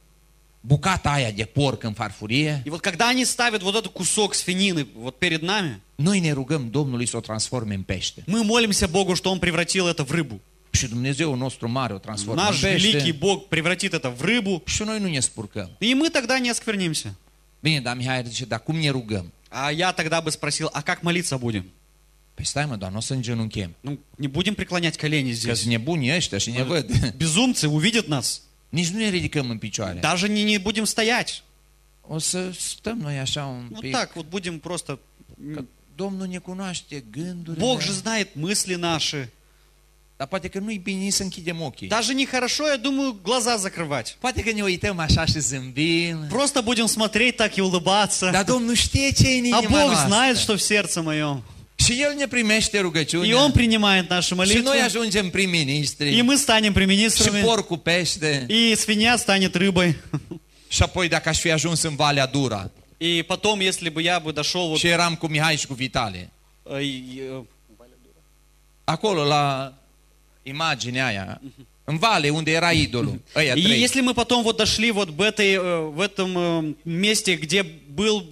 bucata aia de porc în farfurie, И вот когда они ставят вот этот кусок свинины вот перед нами, noi ne rugăm Domnului să o transforme în pește. мы молимся Богу, что Он превратил это в rыбу. Și Dumnezeu nostru mare o transformă Наш în pește. великий Bог превратит это в рыбу, Și noi nu ne spurcăm. и мы тогда не осквернимся. Bine, dar Mihai zice, dar cum ne rugăm? А я тогда бы спросил, а как молиться будем? Păi stai mă, doar nu o să îngenunchem. Ну, не будем преклонять колени Că здесь. sunt nebuni ăștia și ne văd. Безумцы увидят нас. Nici nu ne ridicăm în picioare. Даже не, не будем стоять. O să stăm noi așa un Вот pic. так вот будем просто... Că Domnul ne cunoaște gândurile. Бог же знает мысли наши. Dar poate că nu-i bine să închidem ochii. Даже нехорошо, я думаю, глаза закрывать. Poate că ne uităm așa și zâmbim. Просто будем смотреть так и улыбаться. Dar Domnul știe ce e în А inima Бог noastră. знает, что в сердце моем. Și El ne primește И rugăciunea. Он принимает наши Și молитвы. noi ajungem prim-ministri. И мы станем Și преминистрами. porcul pește. И свинья станет рыбой. Și apoi dacă aș fi ajuns în Valea Dura. И потом, если бы я бы dошел вот... Și eram cu Mihai și cu Vitale. э, э, [laughs] Acolo la imaginea aia. În vale unde era idolul. [laughs] И если мы потом вот дошли вот в, этой, э, в этом месте, где был,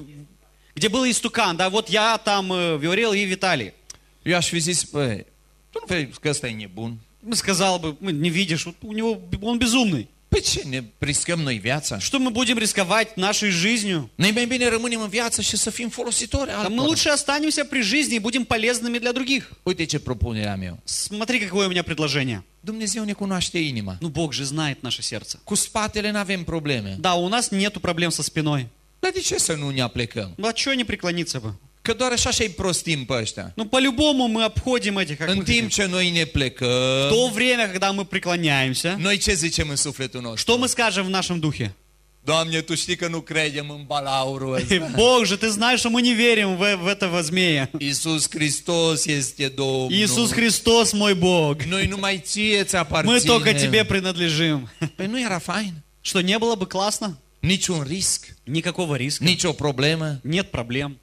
где был истукан, да, вот я там, Виорел и Виталий. Eu aș fi zis, băi, tu nu vezi că ăsta e nebun? Сказал бы, «Мы, не видишь, у него, он безумный. Ce, riscăm noi viața? Что мы будем рисковать нашей жизнью? Noi mai bine rămânem în viață și să fim folositori Да мы altora. лучше останемся при жизни и будем полезными для других. Uite ce propunerea mea. Смотри, какое у меня предложение. Dumnezeu ne cunoaște inima. Ну, Бог же знает наше сердце. Cu spatele nu avem probleme. Да, у нас нету проблем со спиной. Dar de ce să nu ne aplecăm? Ну, а чего не преклониться бы? Că doar așa și-ai prostim pe ăștia. Ну, по-любому мы обходим этих, как În мы timp хотим. ce noi ne В plecăm, то время, когда мы преклоняемся, noi ce zicem în sufletul nostru? что мы скажем в нашем духе? Doamne, Tu știi că nu credem în balaurul ăsta. Бог же, ты знаешь, что мы не верим в, в этого змея. Iisus Hristos este Domnul. Иисус Христос мой Бог. Noi numai Ție ți Мы только Тебе принадлежим. Păi nu era fain? Что, не было бы классно? Niciun risc, Никакого риска. nicio problemă. Нет проблем.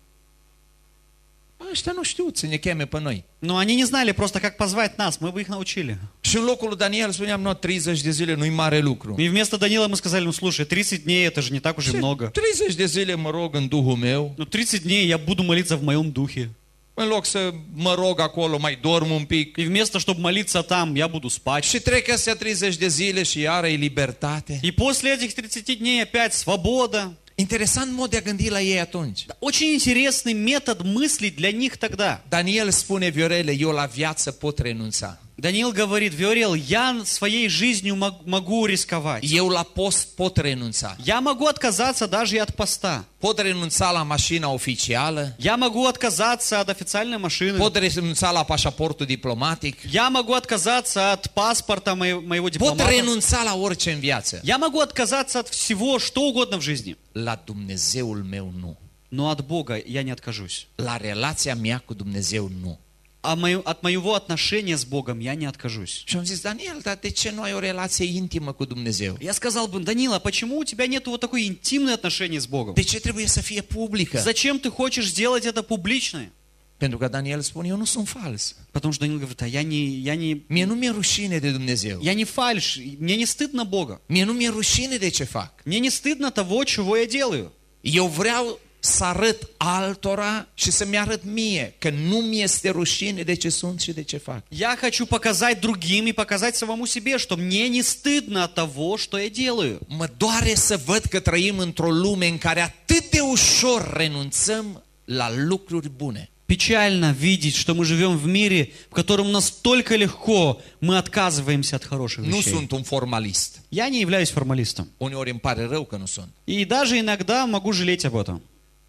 Ăștia nu știu să ne cheme pe noi. Но они не знали просто, как позвать нас. Мы бы их научили. Și în locul lui Daniel spuneam, nu, 30 de zile nu-i mare lucru. И вместо Данила мы сказали, ну слушай, 30 дней это же не так уж и много. 30 de zile mă rog în Duhul meu, Ну 30 dней я буду молиться в моем духе. în loc să mă rog acolo, mai dorm un pic. И вместо, чтобы молиться там, я буду спать. Și trec astea 30 de zile și iară e libertate. И после этих 30 dней опять свобода. Interesant mod de a gândi la ei atunci. Очень интересный метод мыслей для них тогда. Daniel spune, Viorele, eu la viață pot renunța. Даниил говорит, Виорел, я своей жизнью мог- могу рисковать. Eu la post pot renunța. Я могу отказаться даже и от поста. Pot renunța la mașina oficială, Я могу отказаться от официальной машины. pot renunța la pașaportul diplomatic, Я могу отказаться от паспорта моего, моего pot дипломата. renunța la orice în viață. Я могу отказаться от всего, что угодно в жизни. La Dumnezeul meu nu. Но от Бога я не откажусь. La relația mea cu Dumnezeu nu. А мою- от моего отношения с Богом я не откажусь. Și am zis, Daniel, dar de ce nu ai o relație intimă cu Dumnezeu? Я сказал бы, Данила, почему у тебя нет вот такой интимной отношения с Богом? De ce trebuie să fie publică? Зачем ты хочешь сделать это публичное? Pentru că Daniel spune, eu nu sunt fals. Потому что Данил говорит, а я не, я не, Mie nu mi-e rușine de Dumnezeu. я не фальш, мне не стыдно Бога. Mie nu mi-e rușine de ce fac. Мне не стыдно того, чего я делаю. Eu vreau să arăt altora și să-mi arăt mie că nu mi este rușine de ce sunt și de ce fac. Я хочу показать другим и показать самому себе, что мне не стыдно от того, что я делаю. Mă doare să văd că trăim într-o lume în care atât de ușor renunțăm la lucruri bune. Печально видеть, что мы живем в мире, в котором настолько легко мы отказываемся от хороших Nu вещей. sunt un formalist. Я не являюсь формалистом. Uneori îmi pare rău că nu sunt. И даже иногда могу жалеть об этом.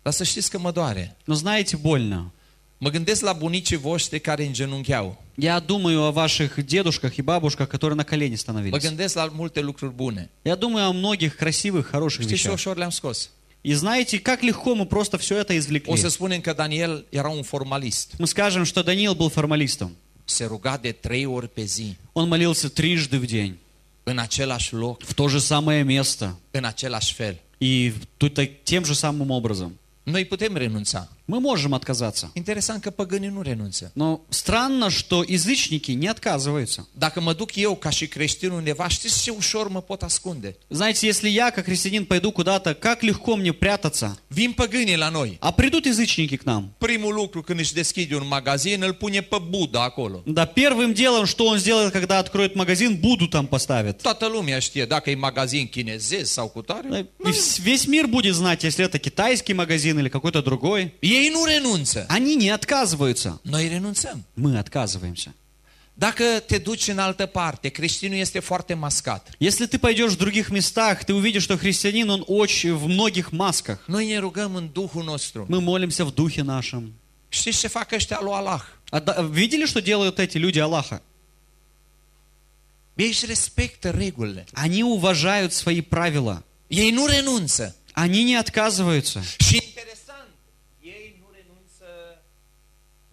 Dar să știți că mă doare. Но знаете, больно. Mă gândesc la bunicii voștri care îngenuncheau. Я думаю о ваших дедушках и бабушках, которые на колени Mă становились. gândesc la multe lucruri bune. Я думаю о многих красивых, хороших Știți ce вещах. ușor le-am scos? И знаете, как lегко мы просто все это O извлекли. să spunem că Daniel era un formalist. Мы скажем, что Даниил был формалистом. Se ruga de trei ori pe zi, Он молился трижды в день, în același loc, в то же самое место în același fel. и тут тем же самым образом. Noi putem renunța. Мы можем отказаться. Interesant că păgânii nu renunță. Но странно, что язычники не отказываются. Dacă mă duc eu ca și creștin undeva, știți ce ușor mă pot ascunde? Знаете, если я, как христианин, пойду куда-то, как легко мне прятаться. Vin păgânii la noi. А придут язычники к нам. Primul lucru când își deschide un magazin, îl pune pe Buddha acolo. Да, первым делом, что он сделает, когда откроет магазин, Буду там поставит. Toată lumea știe, dacă e magazin chinezesc sau cu tare, весь мир будет знать, если это китайский магазин или какой-то другой. Ei nu renunță. Они не отказываются. Noi renunțăm. Мы отказываемся. Dacă te duci în altă parte, creștinul este foarte mascat. Если ты пойдешь в других местах, ты увидишь, что христианин, он очень в многих масках. Noi ne rugăm în Duhul nostru. Мы молимся в духе нашем. Știți ce fac ăștia lui Allah? А видели, что делают эти люди Аллаха? Ei își respectă regulile. Они уважают свои правила. Ei nu renunță. Они не отказываются. Și interesant, ei nu renunță,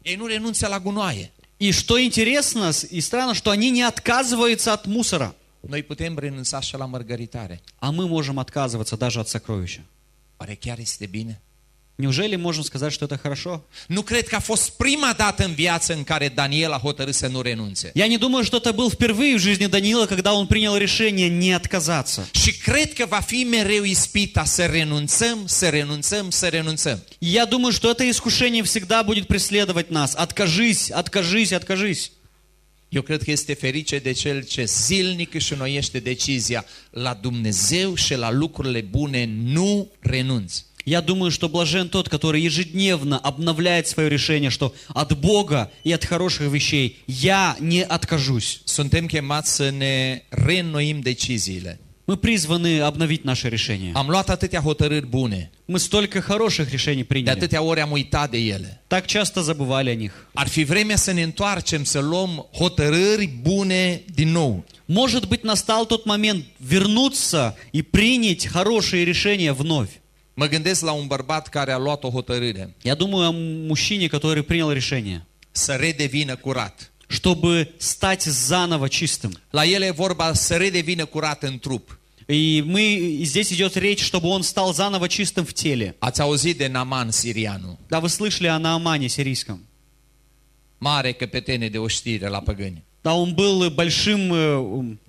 ei nu renunță la gunoaie. И что интересно с- и странно, что они не отказываются от мусора. Noi putem renunța și la mărgăritare. А мы можем отказываться даже от сокровища. Oare chiar este bine? Неужели можем сказать, что это хорошо? Nu cred că a fost prima dată în viață în care Daniel a hotărât să nu renunțe. Я не думаю, что это был впервые в жизни Даниила, когда он принял решение не отказаться. Și cred că va fi mereu ispita să renunțăm, să renunțăm, să renunțăm. Я думаю, что это искушение всегда будет преследовать нас. Откажись, откажись, откажись. Eu cred că este ferice de cel ce zilnic își înnoiește decizia la Dumnezeu și la lucrurile bune nu renunți. Я думаю, что блажен тот, который ежедневно обновляет свое решение, что от Бога и от хороших вещей я не откажусь. Suntem chemați să ne reînnoim deciziile. Мы призваны обновить наши решения. Am luat atâtea hotărâri bune. Мы stолько хороших решений De приняли. atâtea ori am uitat de ele. Так часто забывали о них. Ar fi vremea să ne întoarcem, să luăm hotărâri bune din nou. Может быть, настал тот момент вернуться и принять хорошие решения вновь. Mă gândesc la un bărbat care a luat o hotărâre Я думаю о мужчине, который принял решение, să redevină curat. чтобы стать заново чистым. La el e vorba să redevină curat în trup. И мы и здесь идет речь, чтобы он стал заново чистым в теле. Ați auzit de Naman sirianul, Да, вы слышали о Наамане сирийском. mare căpetene de oștire la păgâni. Да, он был большим э, ум,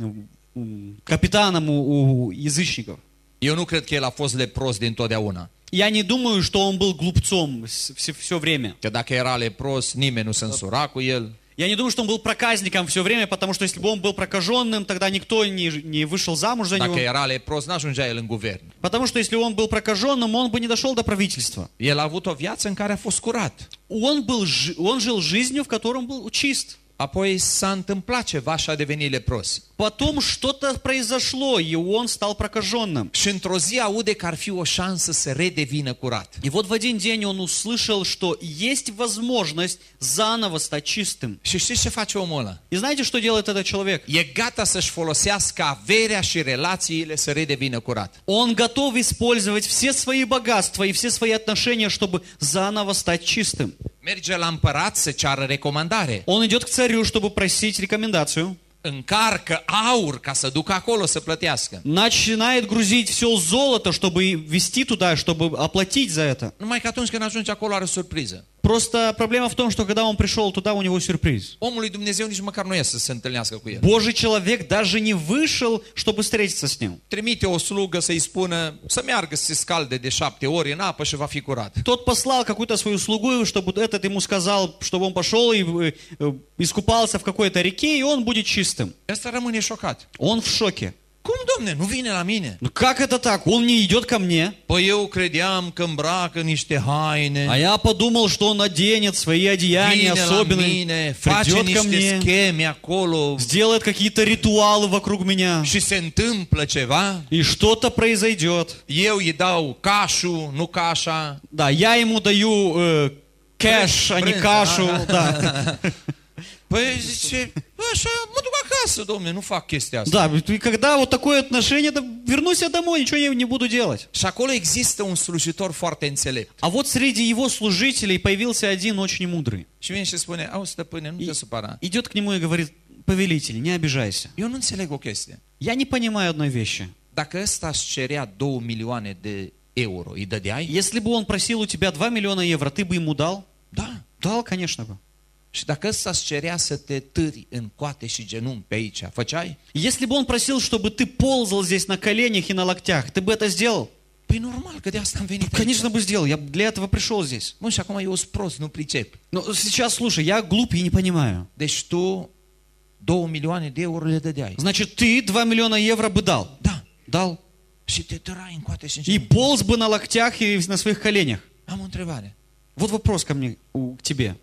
ум, капитаном у, у язычников. Eu nu cred că el a fost lepros dintotdeauna. Я не думаю, что он был глупцом все, все время. Că dacă era lepros, nimeni nu se însura cu el. Я не думаю, что он был проказником все время, потому что если бы он был прокаженным, тогда никто не, не вышел замуж за него. Dacă era lepros, n-ajungea el în guvern. Потому что если он был прокаженным, он бы не дошел до правительства. El a avut o viață în care a fost curat. Он, был, жи- он жил жизнью, в котором был чист. Apoi s-a întâmplat ceva și a devenit lepros. Потом что-то произошло, и он стал прокаженным. Și într-o zi aude că ar fi o șansă să redevină curat. И вот в один день он услышал, что есть возможность заново стать чистым. Și știți ce face omul ăla? И знаете, что делает этот человек? E gata să-și folosească averea și relațiile să redevină curat. Он готов использовать все свои богатства и все свои отношения, чтобы заново стать чистым. Merge la împărat să ceară recomandare. Он идет к царю, чтобы просить рекомендацию. Încarcă aur ca să ducă acolo să plătească. Начинает грузить все золото, чтобы вести туда, чтобы оплатить за это. Numai că atunci când ajunge acolo are o surpriză. Просто проблема в том, что когда он пришел туда, у него сюрприз. Omul lui Dumnezeu nici măcar nu iese să se întâlnească cu el. Божий человек даже не вышел, чтобы встретиться с ним. Trimite o slugă să-i spună să meargă să se scalde de șapte ori în apă și va fi curat. Тот послал какую-то свою слугу, чтобы этот ему сказал, чтобы он пошел и э, э, искупался в какой-то реке, и он будет чистым. Ăsta rămâne șocat. Он в шоке. Cum, domne, nu vine la mine? Ну как это так? Он не идет ко мне. Păi eu credeam că îmbracă niște haine, А я подумал, что он оденет свои одеяния vine особенные, mine, придет ко мне, scheme acolo сделает какие-то ритуалы вокруг меня, și se întâmplă ceva. и что-то произойдет. Eu îi dau cașul, nu cașa. Да, я ему даю э, кэш, а не кашу. [laughs] Да. [laughs] Păi zice, așa, mă duc acasă, domne, nu fac chestia asta. да, и когда вот такое отношение, да вернусь я домой, ничего не, не буду делать. Și acolo există un slujitor foarte înțelept. А вот среди его служителей появился один очень mудрый. Și vine și spune, au stăpâne, nu te supăra. Идет к нему и говорит, повелитель, не обижайся. Eu nu înțeleg o chestie. Я не понимаю одной вещи. Dacă ăsta își cerea 2 milioane de euro, îi dădeai? Если бы он просил у тебя 2 миллиона евро, ты бы ему дал? Da. Дал, конечно бы. Și dacă ăsta îți cerea să te târi în coate și genunchi pe aici, făceai? Если бы он просил, чтобы ты ползал здесь на коленях и на локтях, ты бы это сделал? Păi normal, că de asta am venit aici. Конечно бы сделал, я для этого пришел здесь. Bun, și acum eu sunt prost, nu pricep. Но сейчас, слушай, я глуп и не понимаю. Deci tu 2 milioane de euro le dădeai. Значит, ты 2 миллиона евро бы дал? Da. Дал. Și te tărai în coate și în И полз бы на локтях и на своих коленях. Am o întrebare. Вот вопрос ко мне, к тебе.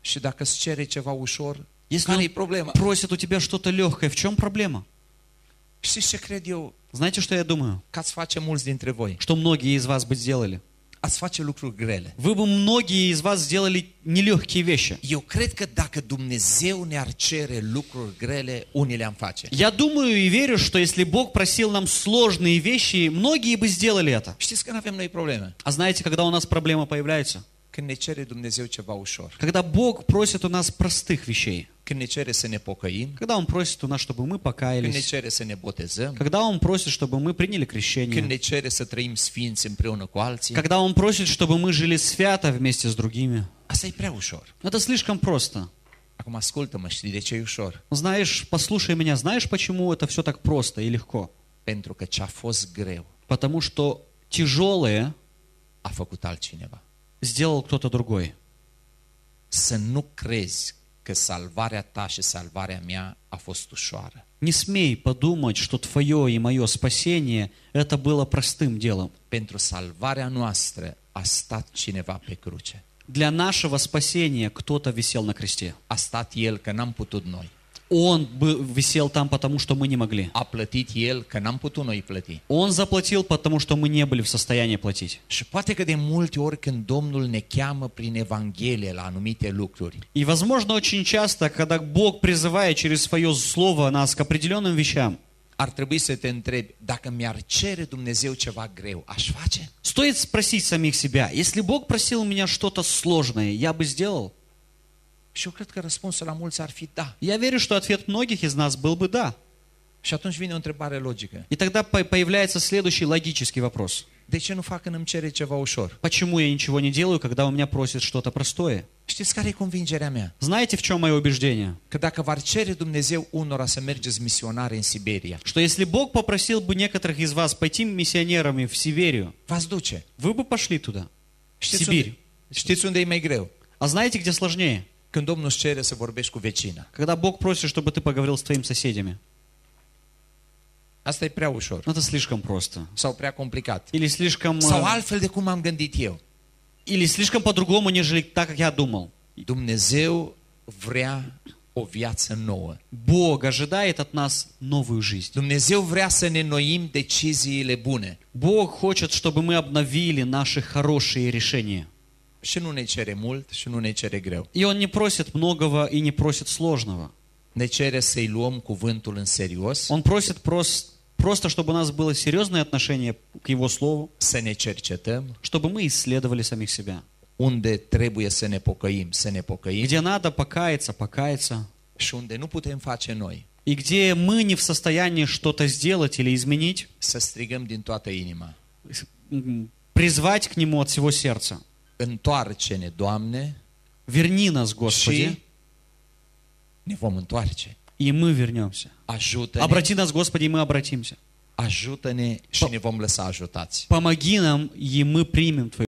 Și dacă îți cere ceva ușor, Если care e problema? просит у тебя что-то легкое, в чем проблема? Știți ce cred eu? Знаете, что я думаю? Că ați face mulți dintre voi. Что многие из вас бы сделали? Ați face lucruri grele. Вы бы многие из вас сделали нелегкие вещи. Eu cred că dacă Dumnezeu ne-ar cere lucruri grele, unii le-am face. Я думаю и верю, что если Бог просил нам сложные вещи, многие бы сделали это. Știți că nu avem noi probleme. А знаете, когда у нас проблема появляется? Când ne cere Dumnezeu ceva ușor. Когда Бог просит у нас простых вещей. Când ne cere să ne pocăim. Когда Он просит у нас, чтобы мы Când ne покаялись. cere să ne botezăm. Когда Он просит, чтобы мы приняли Când крещение. ne cere să trăim sfinți împreună cu alții. Когда Он просит, чтобы мы жили свято вместе с другими. Asta e prea ușor. Это слишком просто. Acum ascultă-mă, știi de ce e ușor? Знаешь, послушай меня, знаешь, почему это все так просто и lегко? Pentru că ce a fost greu Потому что тяжелое a făcut altcineva. Сделал кто-то другой. Să nu crezi că salvarea ta și salvarea mea a fost ușoară. Не смей подумать, что твое и мое спасение это было простым делом. Pentru salvarea noastră a stat cineva pe cruce. Для нашего спасения кто-то висел на кресте. A stat El că n-am putut noi. Он бы- висел там, потому что мы не могли. A plătit El că n-am putut noi plăti. Он заплатил, потому что мы не были в состоянии платить. Și poate că de multe ori când Domnul ne cheamă prin Evanghelie la anumite lucruri, И, возможно, очень часто, когда Бог призывает через свое слово нас к определенным вещам, ar trebui să te întrebi, dacă mi-ar cere Dumnezeu ceva greu, aș face? стоит спросить самих себя, если Бог просил меня что-то сложное, я бы сделал? Și eu cred că răspunsul la mulți ar fi da. Я верю, что ответ многих из нас был бы «да». Și atunci vine o întrebare logică. И тогда по- появляется следующий логический вопрос. De ce nu fac când îmi cere ceva ușor? Почему я ничего не делаю, когда у меня просят что-то простое? Știți care e convingerea mea? Знаете, в чем мое убеждение? Că dacă v-ar cere Dumnezeu unora să mergeți misionare în Siberia, Что если Бог попросил бы некоторых из вас пойти миссионерами в Сибирию, v-ați duce. вы бы пошли туда, Știți Сибирь. unde, știți unde e mai greu? А знаете, где сложнее? Când Domnul îți cere să vorbești cu vecina. Когда Бог просит, чтобы ты поговорил с твоими соседями. Asta e prea ușor. Ну, это слишком просто. Sau prea complicat. Или слишком, Sau э, altfel de cum am gândit eu. или слишком по-другому, нежели так, как я думал. Dumnezeu vrea o viață nouă. Бог ожидает от нас новую жизнь. Dumnezeu vrea să ne noim deciziile bune. Бог хочет, чтобы мы обновили наши хорошие решения. Și nu ne cere mult și nu ne cere greu. И Он не просит многого и не просит сложного. Ne cere să-i luăm cuvântul în serios, Он просит прос- просто, чтобы у нас было серьезное отношение к Его Слову, să ne cercetăm, чтобы мы исследовали самих себя. unde trebuie să ne pocăim, să ne pocăim Где надо покаяться, покаяться. și unde nu putem face noi, И где мы не в состоянии что-то сделать или изменить, să strigăm din toată inima. м, призвать к Нему от всего сердца. Întoarce-ne, Doamne, Верни нас, Господи, și ne vom întoarce. и мы вернемся. Ajută-ne, Обрати нас, Господи, и мы обратимся. ajută-ne și ne vom lăsa ajutați. Помоги нам, и мы примем Твою